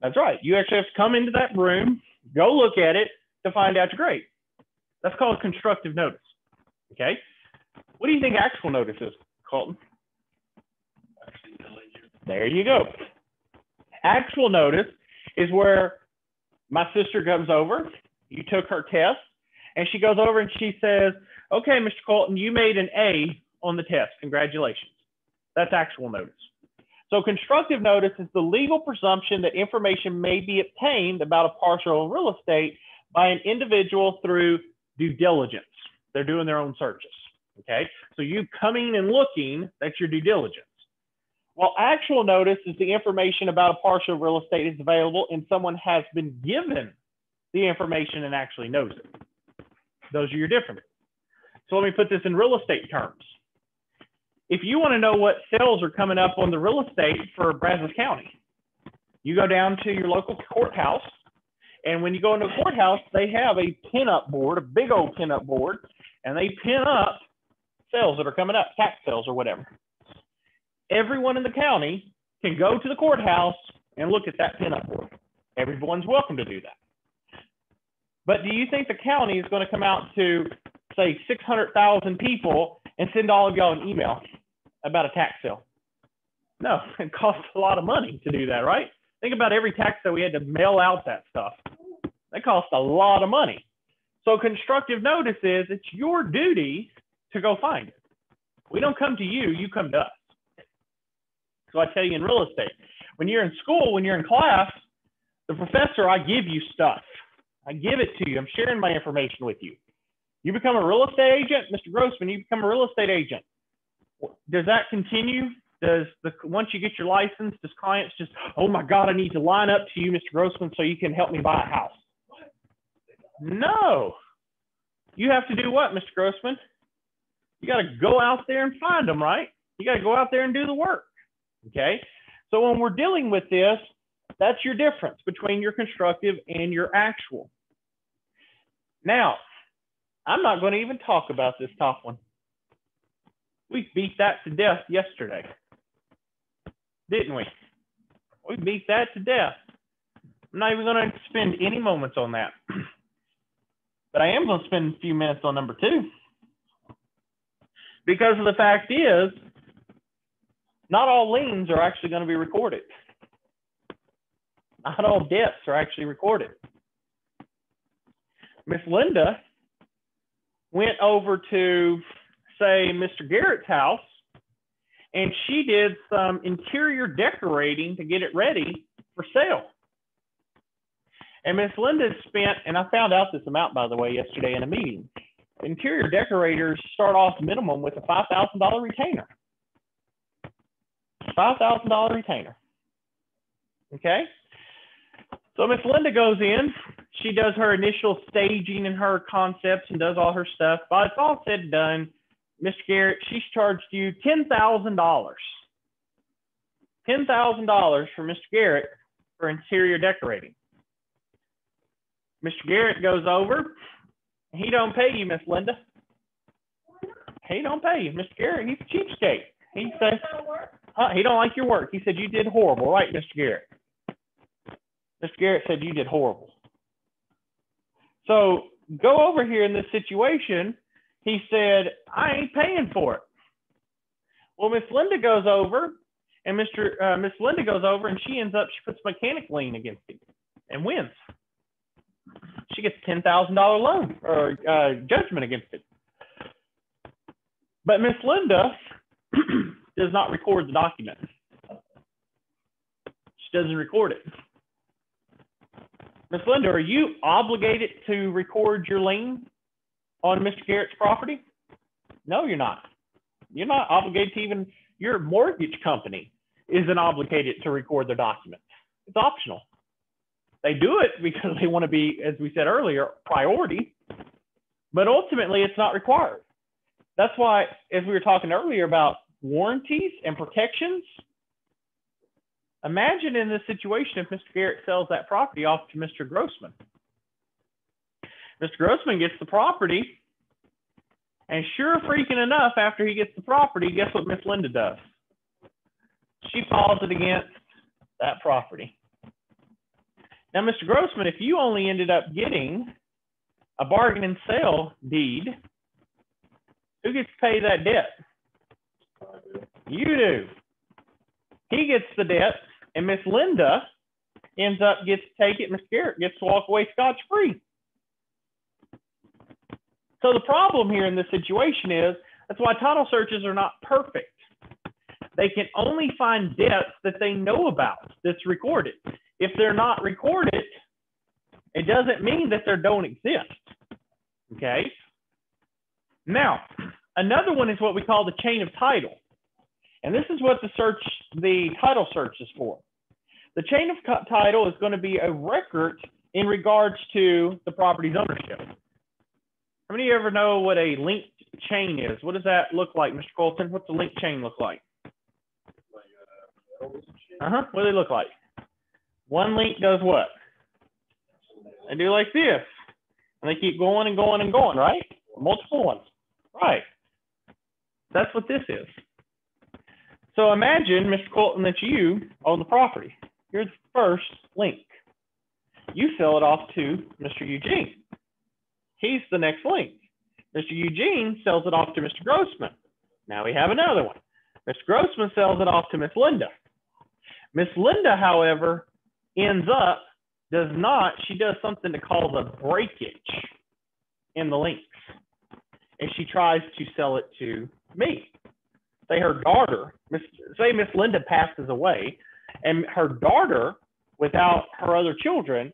That's right. You actually have to come into that room, go look at it to find out your grade. That's called constructive notice. Okay. What do you think actual notice is, Colton? There you go. Actual notice is where my sister comes over, you took her test, and she goes over and she says, Okay, Mr. Colton, you made an A on the test. Congratulations. That's actual notice. So constructive notice is the legal presumption that information may be obtained about a parcel of real estate by an individual through due diligence. They're doing their own searches. Okay. So you coming and looking, that's your due diligence. While actual notice is the information about a parcel of real estate is available and someone has been given the information and actually knows it. Those are your differences. So let me put this in real estate terms. If you want to know what sales are coming up on the real estate for Brazos County, you go down to your local courthouse. And when you go into a courthouse, they have a pin-up board, a big old pin-up board, and they pin up sales that are coming up, tax sales or whatever. Everyone in the county can go to the courthouse and look at that pin-up board. Everyone's welcome to do that. But do you think the county is going to come out to say 600,000 people and send all of y'all an email about a tax sale? No, it costs a lot of money to do that, right? Think about every tax sale we had to mail out that stuff. That costs a lot of money. So constructive notice is it's your duty to go find it. We don't come to you, you come to us. So I tell you in real estate, when you're in school, when you're in class, the professor, I give you stuff. I give it to you. I'm sharing my information with you. You become a real estate agent, Mr. Grossman, you become a real estate agent. Does that continue? Does the once you get your license, does clients just, oh my God, I need to line up to you, Mr. Grossman, so you can help me buy a house? No. You have to do what, Mr. Grossman? You got to go out there and find them, right? You got to go out there and do the work. Okay. So when we're dealing with this, that's your difference between your constructive and your actual. Now, I'm not going to even talk about this top one. We beat that to death yesterday, didn't we? We beat that to death. I'm not even going to spend any moments on that. but I am going to spend a few minutes on number two. Because the fact is, not all liens are actually going to be recorded. Not all debts are actually recorded. Miss Linda went over to, say, Mr. Garrett's house, and she did some interior decorating to get it ready for sale. And Miss Linda spent, and I found out this amount, by the way, yesterday in a meeting. Interior decorators start off minimum with a $5,000 retainer. $5,000 retainer. Okay? So Miss Linda goes in, she does her initial staging and her concepts and does all her stuff. But it's all said and done, Mr. Garrett, she's charged you $10,000. $10,000 for Mr. Garrett for interior decorating. Mr. Garrett goes over. He don't pay you, Miss Linda. He don't pay you. Mr. Garrett, he's a cheapskate. He says, huh, he don't like your work. He said you did horrible, right, Mr. Garrett? Mr. Garrett said you did horrible. So go over here in this situation. He said, I ain't paying for it. Well, Miss Linda goes over, and Mr. Uh, Miss Linda goes over, and she ends up she puts mechanic lien against him and wins. She gets ten thousand dollar loan or uh, judgment against it. But Miss Linda does not record the document. She doesn't record it. Miss Linda, are you obligated to record your lien on Mr. Garrett's property? No, you're not. You're not obligated to even your mortgage company isn't obligated to record their documents. It's optional. They do it because they want to be, as we said earlier, priority, but ultimately it's not required. That's why, as we were talking earlier about warranties and protections, imagine in this situation if Mr. Garrett sells that property off to Mr. Grossman. Mr. Grossman gets the property, and sure freaking enough, after he gets the property, guess what Miss Linda does? She files it against that property. Now, Mr. Grossman, if you only ended up getting a bargain and sale deed, who gets to pay that debt? You do. He gets the debt, and Miss Linda ends up gets to take it. Miss Garrett gets to walk away scotch free. So the problem here in this situation is that's why title searches are not perfect. They can only find debts that they know about that's recorded. If they're not recorded, it doesn't mean that they don't exist. Okay. Now, another one is what we call the chain of title. And this is what the search, the title search is for. The chain of title is going to be a record in regards to the property's ownership. How many of you ever know what a linked chain is? What does that look like, Mr. Colton? What's a linked chain look like? Uh-huh. What do they look like? One link does what? They do like this. And they keep going and going and going, right? Multiple ones. Right. That's what this is. So imagine, Mr. Colton, that you own the property. You're the first link. You sell it off to Mr. Eugene. He's the next link. Mr. Eugene sells it off to Mr. Grossman. Now we have another one. Mr. Grossman sells it off to Miss Linda. Miss Linda, however, ends up, does not, she does something to call the breakage in the links. And she tries to sell it to me. Say her daughter, say Miss Linda passes away, and her daughter, without her other children,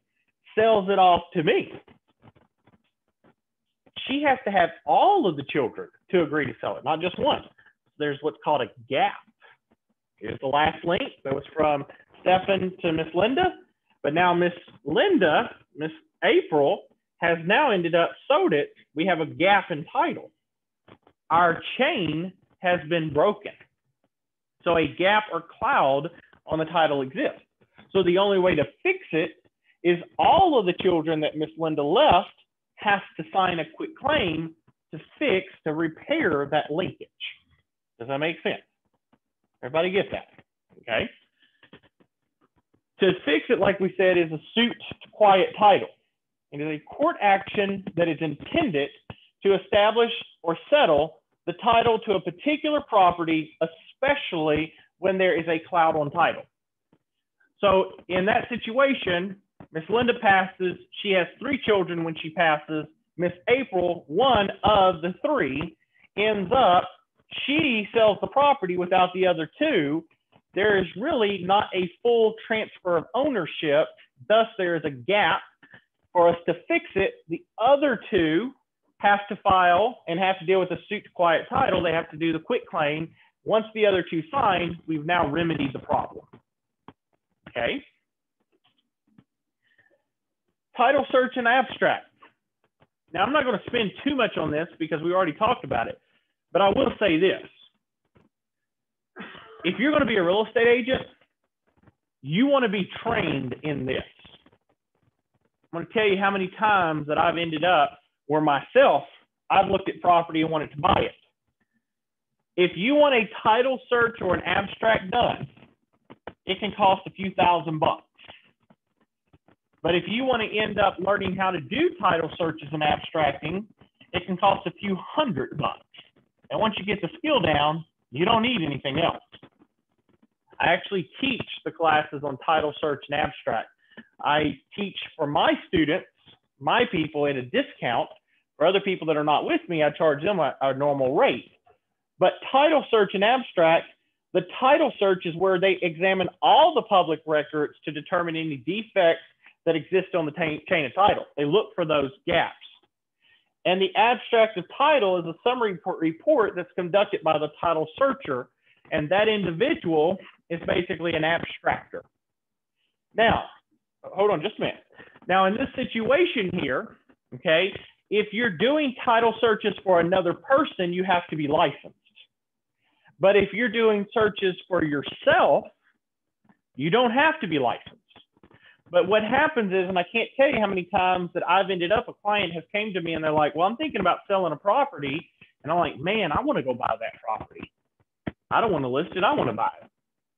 sells it off to me she has to have all of the children to agree to sell it, not just one. There's what's called a gap. Here's the last link that was from Stefan to Miss Linda, but now Miss Linda, Miss April, has now ended up sold it. We have a gap in title. Our chain has been broken. So a gap or cloud on the title exists. So the only way to fix it is all of the children that Miss Linda left has to sign a quit claim to fix, to repair that linkage. Does that make sense? Everybody get that? Okay. To fix it, like we said, is a suit to quiet title. It is a court action that is intended to establish or settle the title to a particular property, especially when there is a cloud on title. So in that situation, Miss Linda passes. She has three children when she passes. Miss April, one of the three, ends up, she sells the property without the other two. There is really not a full transfer of ownership. Thus, there is a gap. For us to fix it, the other two have to file and have to deal with the suit to quiet title. They have to do the quit claim. Once the other two sign, we've now remedied the problem. Okay title search and abstract. Now, I'm not going to spend too much on this because we already talked about it, but I will say this. If you're going to be a real estate agent, you want to be trained in this. I'm going to tell you how many times that I've ended up where myself, I've looked at property and wanted to buy it. If you want a title search or an abstract done, it can cost a few thousand bucks. But if you want to end up learning how to do title searches and abstracting, it can cost a few hundred bucks. And once you get the skill down, you don't need anything else. I actually teach the classes on title search and abstract. I teach for my students, my people at a discount. For other people that are not with me, I charge them a, a normal rate. But title search and abstract, the title search is where they examine all the public records to determine any defects that exist on the chain of title. They look for those gaps. And the abstract of title is a summary report that's conducted by the title searcher. And that individual is basically an abstractor. Now, hold on just a minute. Now, in this situation here, okay, if you're doing title searches for another person, you have to be licensed. But if you're doing searches for yourself, you don't have to be licensed. But what happens is, and I can't tell you how many times that I've ended up, a client has came to me and they're like, well, I'm thinking about selling a property. And I'm like, man, I want to go buy that property. I don't want to list it. I want to buy it.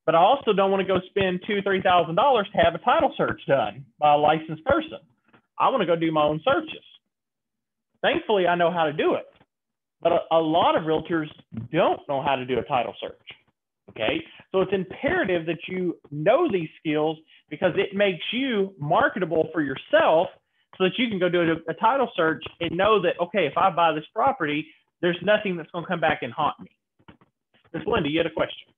But I also don't want to go spend two, three thousand dollars to have a title search done by a licensed person. I want to go do my own searches. Thankfully, I know how to do it. But a, a lot of realtors don't know how to do a title search. Okay. So it's imperative that you know these skills because it makes you marketable for yourself so that you can go do a, a title search and know that, okay, if I buy this property, there's nothing that's going to come back and haunt me. Miss Linda, you had a question.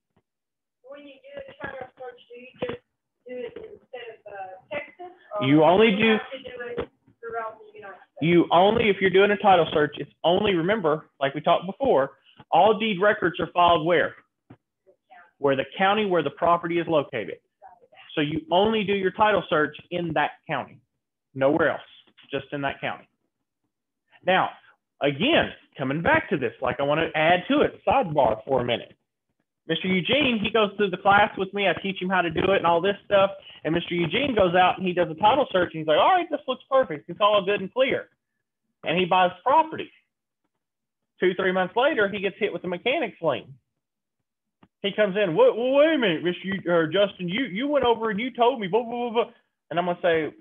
You do a title search, do you just do it instead of, Texas? or You only do- do it throughout the United States? You only, if you're doing a title search, it's only, remember, like we talked before, all deed records are filed where? Where the county where the property is located. So you only do your title search in that county, nowhere else, just in that county. Now, again, coming back to this, like I want to add to it, sidebar for a minute. Mr. Eugene, he goes through the class with me. I teach him how to do it and all this stuff. And Mr. Eugene goes out and he does a title search and he's like, all right, this looks perfect. It's all good and clear. And he buys property. Two, three months later, he gets hit with a mechanics lien. He comes in, wait, wait a minute, Mr. Eu- or Justin, you, you went over and you told me, blah, blah, blah, blah. And I'm going to say,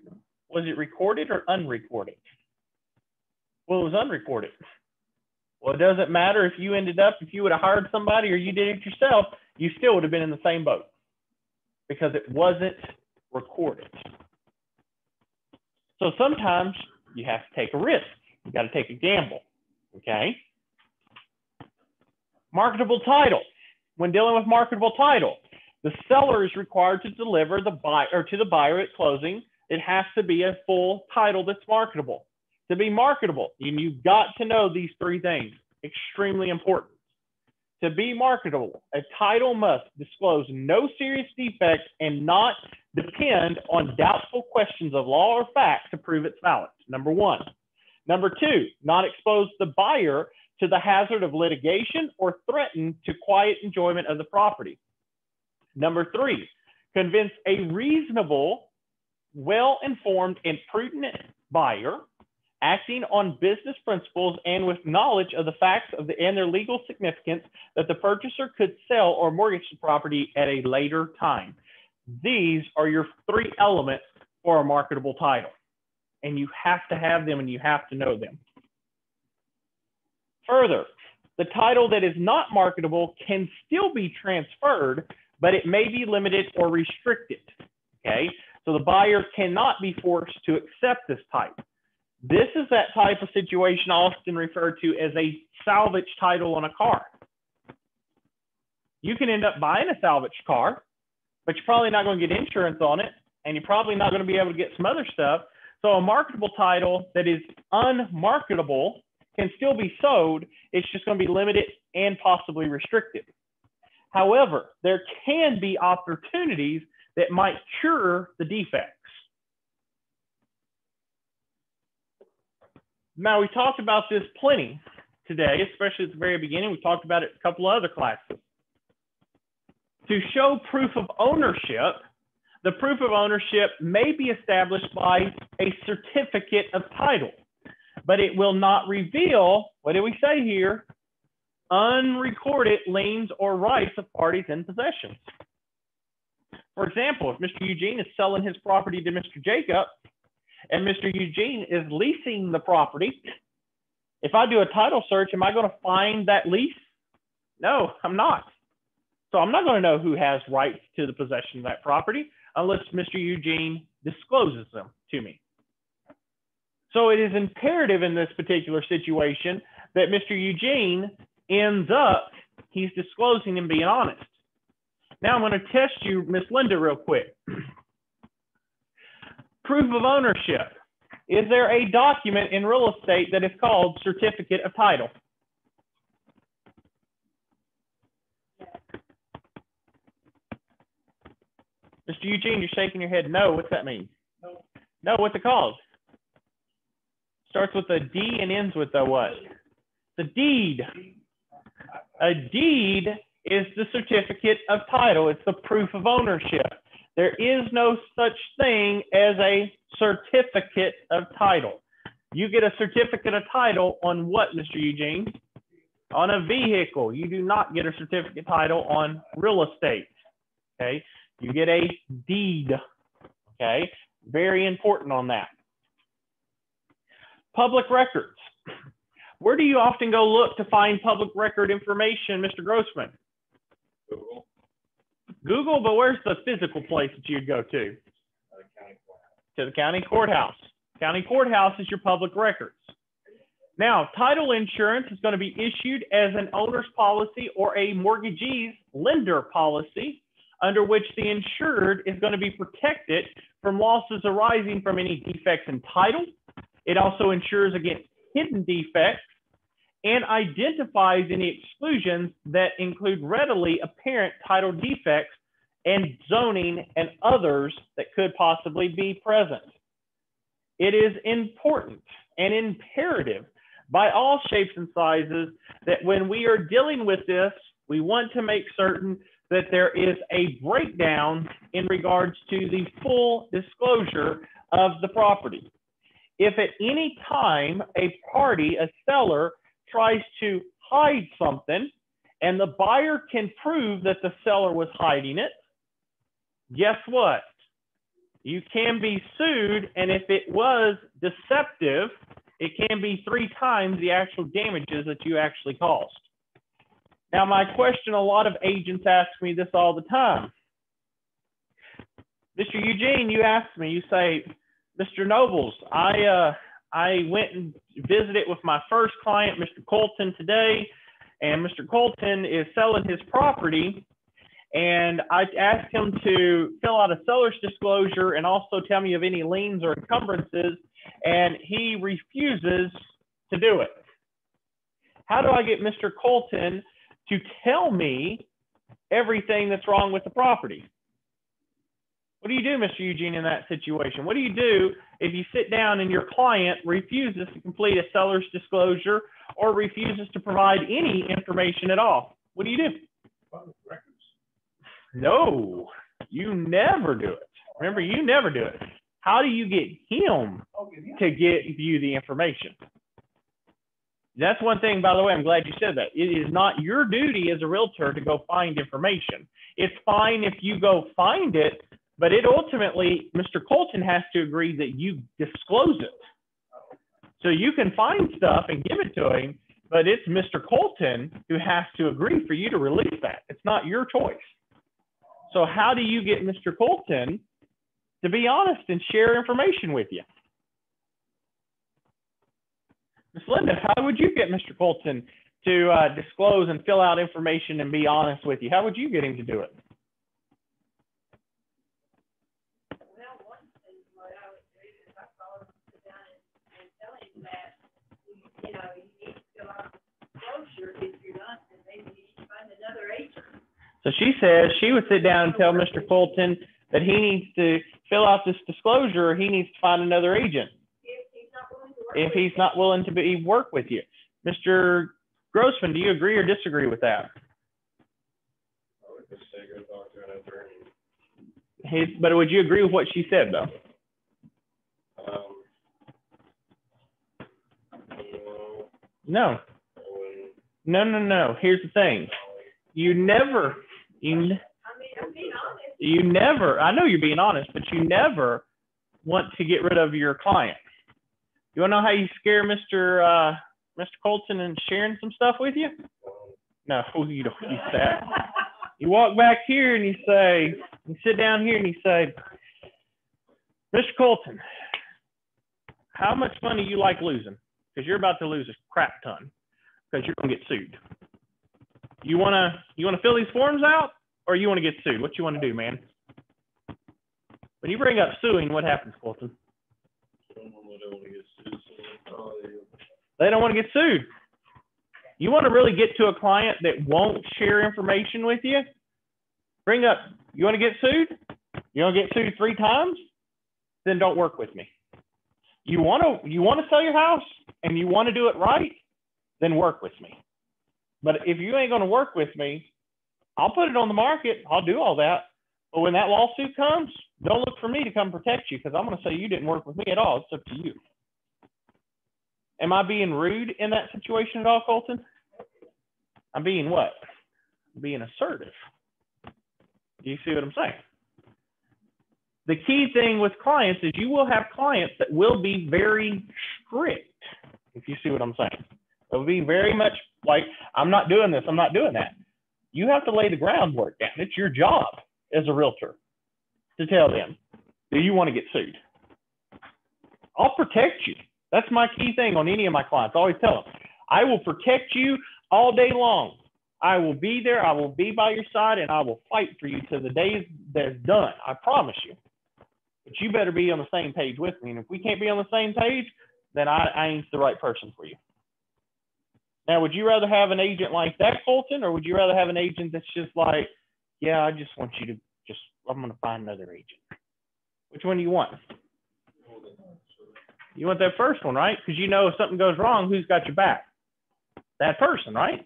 was it recorded or unrecorded? Well, it was unrecorded. Well, it doesn't matter if you ended up, if you would have hired somebody or you did it yourself, you still would have been in the same boat because it wasn't recorded. So sometimes you have to take a risk. You got to take a gamble. Okay. Marketable title. When dealing with marketable title, the seller is required to deliver the buyer to the buyer at closing. It has to be a full title that's marketable. To be marketable, and you've got to know these three things. Extremely important. To be marketable, a title must disclose no serious defects and not depend on doubtful questions of law or fact to prove its valid. Number one. Number two, not expose the buyer to the hazard of litigation or threaten to quiet enjoyment of the property. Number three, convince a reasonable, well-informed, and prudent buyer acting on business principles and with knowledge of the facts of the and their legal significance that the purchaser could sell or mortgage the property at a later time. These are your three elements for a marketable title. And you have to have them and you have to know them. Further, the title that is not marketable can still be transferred, but it may be limited or restricted. Okay, so the buyer cannot be forced to accept this type. This is that type of situation often referred to as a salvage title on a car. You can end up buying a salvage car, but you're probably not going to get insurance on it, and you're probably not going to be able to get some other stuff. So a marketable title that is unmarketable can still be sold. It's just going to be limited and possibly restricted. However, there can be opportunities that might cure the defects. Now, we talked about this plenty today, especially at the very beginning. We talked about it a couple of other classes. To show proof of ownership, the proof of ownership may be established by a certificate of title, but it will not reveal, what did we say here? Unrecorded liens or rights of parties in possession. For example, if Mr. Eugene is selling his property to Mr. Jacob, and Mr. Eugene is leasing the property, if I do a title search, am I going to find that lease? No, I'm not. So I'm not going to know who has rights to the possession of that property unless Mr. Eugene discloses them to me. So it is imperative in this particular situation that Mr. Eugene ends up, he's disclosing and being honest. Now I'm going to test you, Miss Linda, real quick. Proof of ownership. Is there a document in real estate that is called certificate of title? Mr. Eugene, you're shaking your head. No, what's that mean? No. No, what's it called? Starts with a D and ends with a what? The deed. A deed is the certificate of title. It's the proof of ownership. There is no such thing as a certificate of title. You get a certificate of title on what, Mr. Eugene? On a vehicle. You do not get a certificate title on real estate. Okay. You get a deed. Okay. Very important on that. Public records. Where do you often go look to find public record information, Mr. Grossman? Google, Google, but where's the physical place that you'd go to? To the county courthouse. County courthouse is your public records. Now, title insurance is going to be issued as an owner's policy or a mortgagee's lender policy, under which the insured is going to be protected from losses arising from any defects in title. It also insures against hidden defects and identifies any exclusions that include readily apparent title defects and zoning and others that could possibly be present. It is important and imperative by all shapes and sizes that when we are dealing with this, we want to make certain that there is a breakdown in regards to the full disclosure of the property. If at any time a party, a seller, tries to hide something and the buyer can prove that the seller was hiding it, guess what? You can be sued, and if it was deceptive, it can be three times the actual damages that you actually caused. Now, my question a lot of agents ask me this all the time. Mr. Eugene, you ask me, you say, Mr. Nobles, I, uh, I went and visited with my first client, Mr. Colton, today, and Mr. Colton is selling his property. And I asked him to fill out a seller's disclosure and also tell me of any liens or encumbrances, and he refuses to do it. How do I get Mr. Colton to tell me everything that's wrong with the property? What do you do, Mr. Eugene, in that situation? What do you do if you sit down and your client refuses to complete a seller's disclosure or refuses to provide any information at all? What do you do? No, you never do it. Remember, you never do it. How do you get him to get you the information? That's one thing, by the way, I'm glad you said that. It is not your duty as a realtor to go find information. It's fine if you go find it, but it ultimately, Mr. Colton has to agree that you disclose it. So you can find stuff and give it to him, but it's Mr. Colton who has to agree for you to release that. It's not your choice. So how do you get Mr. Colton to be honest and share information with you? Ms. Linda, how would you get Mr. Colton to uh, disclose and fill out information and be honest with you? How would you get him to do it? Well, one thing what I would do is I call him, sit down and, and tell him that, you know, you need to fill out the brochure, if you're not, then maybe you should find another agent. So she says she would sit down and tell Mr. Fulton that he needs to fill out this disclosure or he needs to find another agent If he's not willing to work with you. not willing to be work with you. Mr. Grossman, do you agree or disagree with that? I would just say go talk to an attorney. His, but would you agree with what she said though? Um, no, No. No, no, no. Here's the thing. You never, you, you never, I know you're being honest, but you never want to get rid of your client. You want to know how you scare Mr. Uh, Mr. Colton and sharing some stuff with you? No, you don't use that. You walk back here and you say, you sit down here and you say, Mr. Colton, how much money you like losing? Because you're about to lose a crap ton because you're gonna get sued. You wanna you wanna fill these forms out or you wanna get sued? What you wanna do, man? When you bring up suing, what happens, Colton? They don't want to get sued. You want to really get to a client that won't share information with you? Bring up, you want to get sued? You don't get sued three times, then don't work with me. You want to you want to sell your house and you want to do it right, then work with me. But if you ain't going to work with me, I'll put it on the market. I'll do all that. But when that lawsuit comes, don't look for me to come protect you because I'm going to say you didn't work with me at all. It's up to you. Am I being rude in that situation at all, Colton? I'm being what? I'm being assertive. Do you see what I'm saying? The key thing with clients is you will have clients that will be very strict, if you see what I'm saying. They'll be very much like, I'm not doing this, I'm not doing that. You have to lay the groundwork down. It's your job as a realtor to tell them, do you want to get sued? I'll protect you. That's my key thing on any of my clients. I always tell them, I will protect you all day long. I will be there. I will be by your side and I will fight for you to the day that's done. I promise you. But you better be on the same page with me. And if we can't be on the same page, then I, I ain't the right person for you. Now, would you rather have an agent like that, Colton, or would you rather have an agent that's just like, yeah, I just want you to just, I'm going to find another agent? Which one do you want? You want that first one, right? Because you know if something goes wrong, who's got your back? That person, right?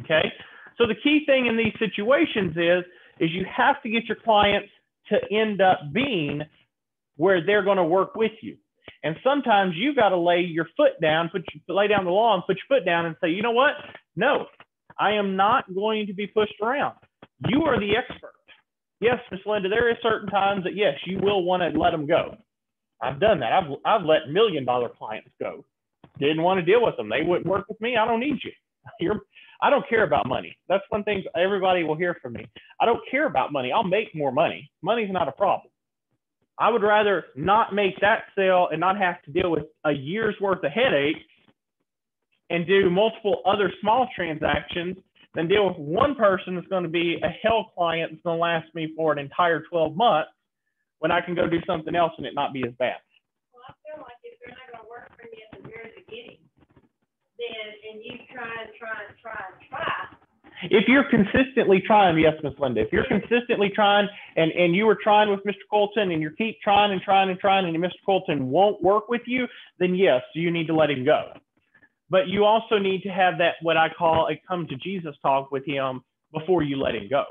Okay. So the key thing in these situations is, is you have to get your clients to end up being where they're going to work with you. And sometimes you got to lay your foot down, put you, lay down the law and put your foot down and say, you know what? No, I am not going to be pushed around. You are the expert. Yes, Miss Linda, there are certain times that yes, you will want to let them go. I've done that. I've I've let million dollar clients go. Didn't want to deal with them. They wouldn't work with me. I don't need you. You're I don't care about money. That's one thing everybody will hear from me. I don't care about money. I'll make more money. Money's not a problem. I would rather not make that sale and not have to deal with a year's worth of headaches and do multiple other small transactions than deal with one person that's going to be a hell client that's going to last me for an entire 12 months when I can go do something else and it not be as bad. Well, I feel like if they're not gonna work for me at the very beginning, then, and you try and try and try and try, If you're consistently trying, yes, Miss Linda, if you're consistently trying and, and you were trying with Mr. Colton and you keep trying and trying and trying and Mr. Colton won't work with you, then yes, you need to let him go. But you also need to have that, what I call a come to Jesus talk with him before you let him go.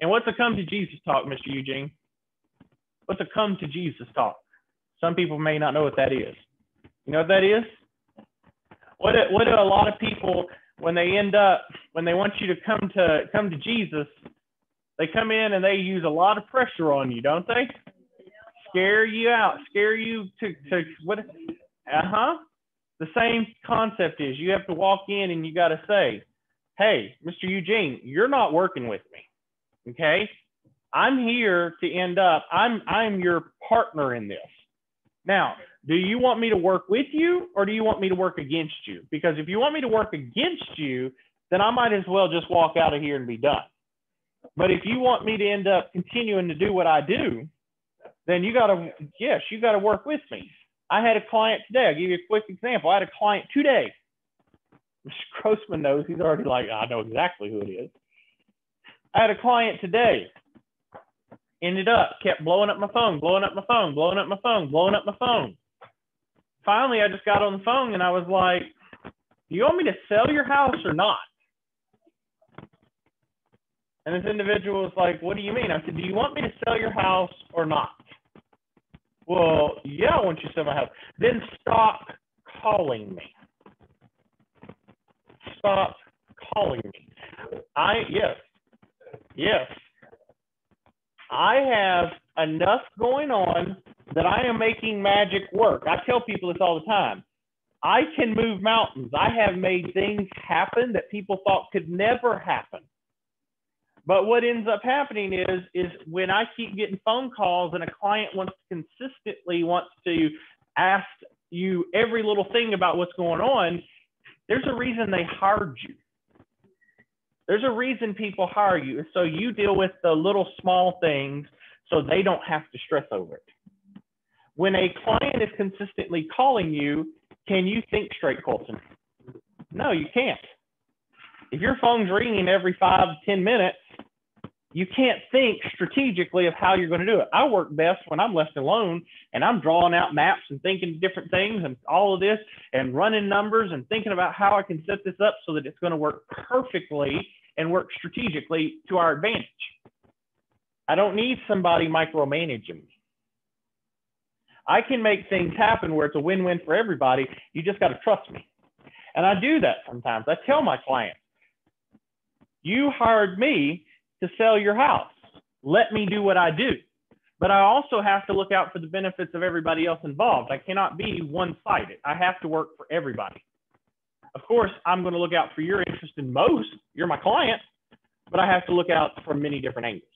And what's a come to Jesus talk, Mr. Eugene? What's a come to Jesus talk? Some people may not know what that is. You know what that is? What what do a lot of people when they end up when they want you to come to come to Jesus, they come in and they use a lot of pressure on you, don't they? Scare you out, scare you to to what? Uh huh. The same concept is you have to walk in and you got to say, "Hey, Mr. Eugene, you're not working with me, okay? I'm here to end up. I'm I'm your partner in this. Now, do you want me to work with you or do you want me to work against you? Because if you want me to work against you, then I might as well just walk out of here and be done. But if you want me to end up continuing to do what I do, then you got to, yes, you got to work with me. I had a client today. I'll give you a quick example. I had a client today. Mr. Grossman knows. He's already like, I know exactly who it is. I had a client today. Ended up, kept blowing up my phone, blowing up my phone, blowing up my phone, blowing up my phone finally I just got on the phone and I was like, do you want me to sell your house or not? And this individual was like, what do you mean? I said, do you want me to sell your house or not? Well, yeah, I want you to sell my house. Then stop calling me. Stop calling me. I, yes, yes. I have enough going on that I am making magic work. I tell people this all the time. I can move mountains. I have made things happen that people thought could never happen. But what ends up happening is, is when I keep getting phone calls and a client wants consistently wants to ask you every little thing about what's going on, there's a reason they hired you. There's a reason people hire you. So you deal with the little small things so they don't have to stress over it. When a client is consistently calling you, can you think straight, Colton? No, you can't. If your phone's ringing every five, ten minutes, you can't think strategically of how you're going to do it. I work best when I'm left alone and I'm drawing out maps and thinking different things and all of this and running numbers and thinking about how I can set this up so that it's going to work perfectly and work strategically to our advantage. I don't need somebody micromanaging me. I can make things happen where it's a win-win for everybody. You just got to trust me. And I do that sometimes. I tell my clients, you hired me to sell your house. Let me do what I do. But I also have to look out for the benefits of everybody else involved. I cannot be one sided. I have to work for everybody. Of course, I'm going to look out for your interest in most. You're my client, but I have to look out from many different angles.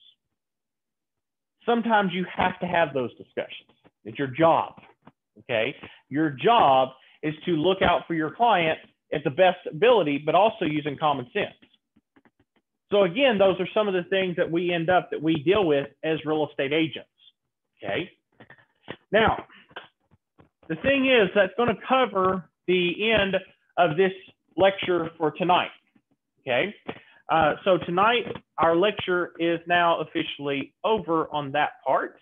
Sometimes you have to have those discussions. It's your job. Okay. Your job is to look out for your client at the best ability, but also using common sense. So again, those are some of the things that we end up that we deal with as real estate agents. Okay. Now, the thing is that's going to cover the end of this lecture for tonight. Okay. Uh, so tonight, our lecture is now officially over on that part.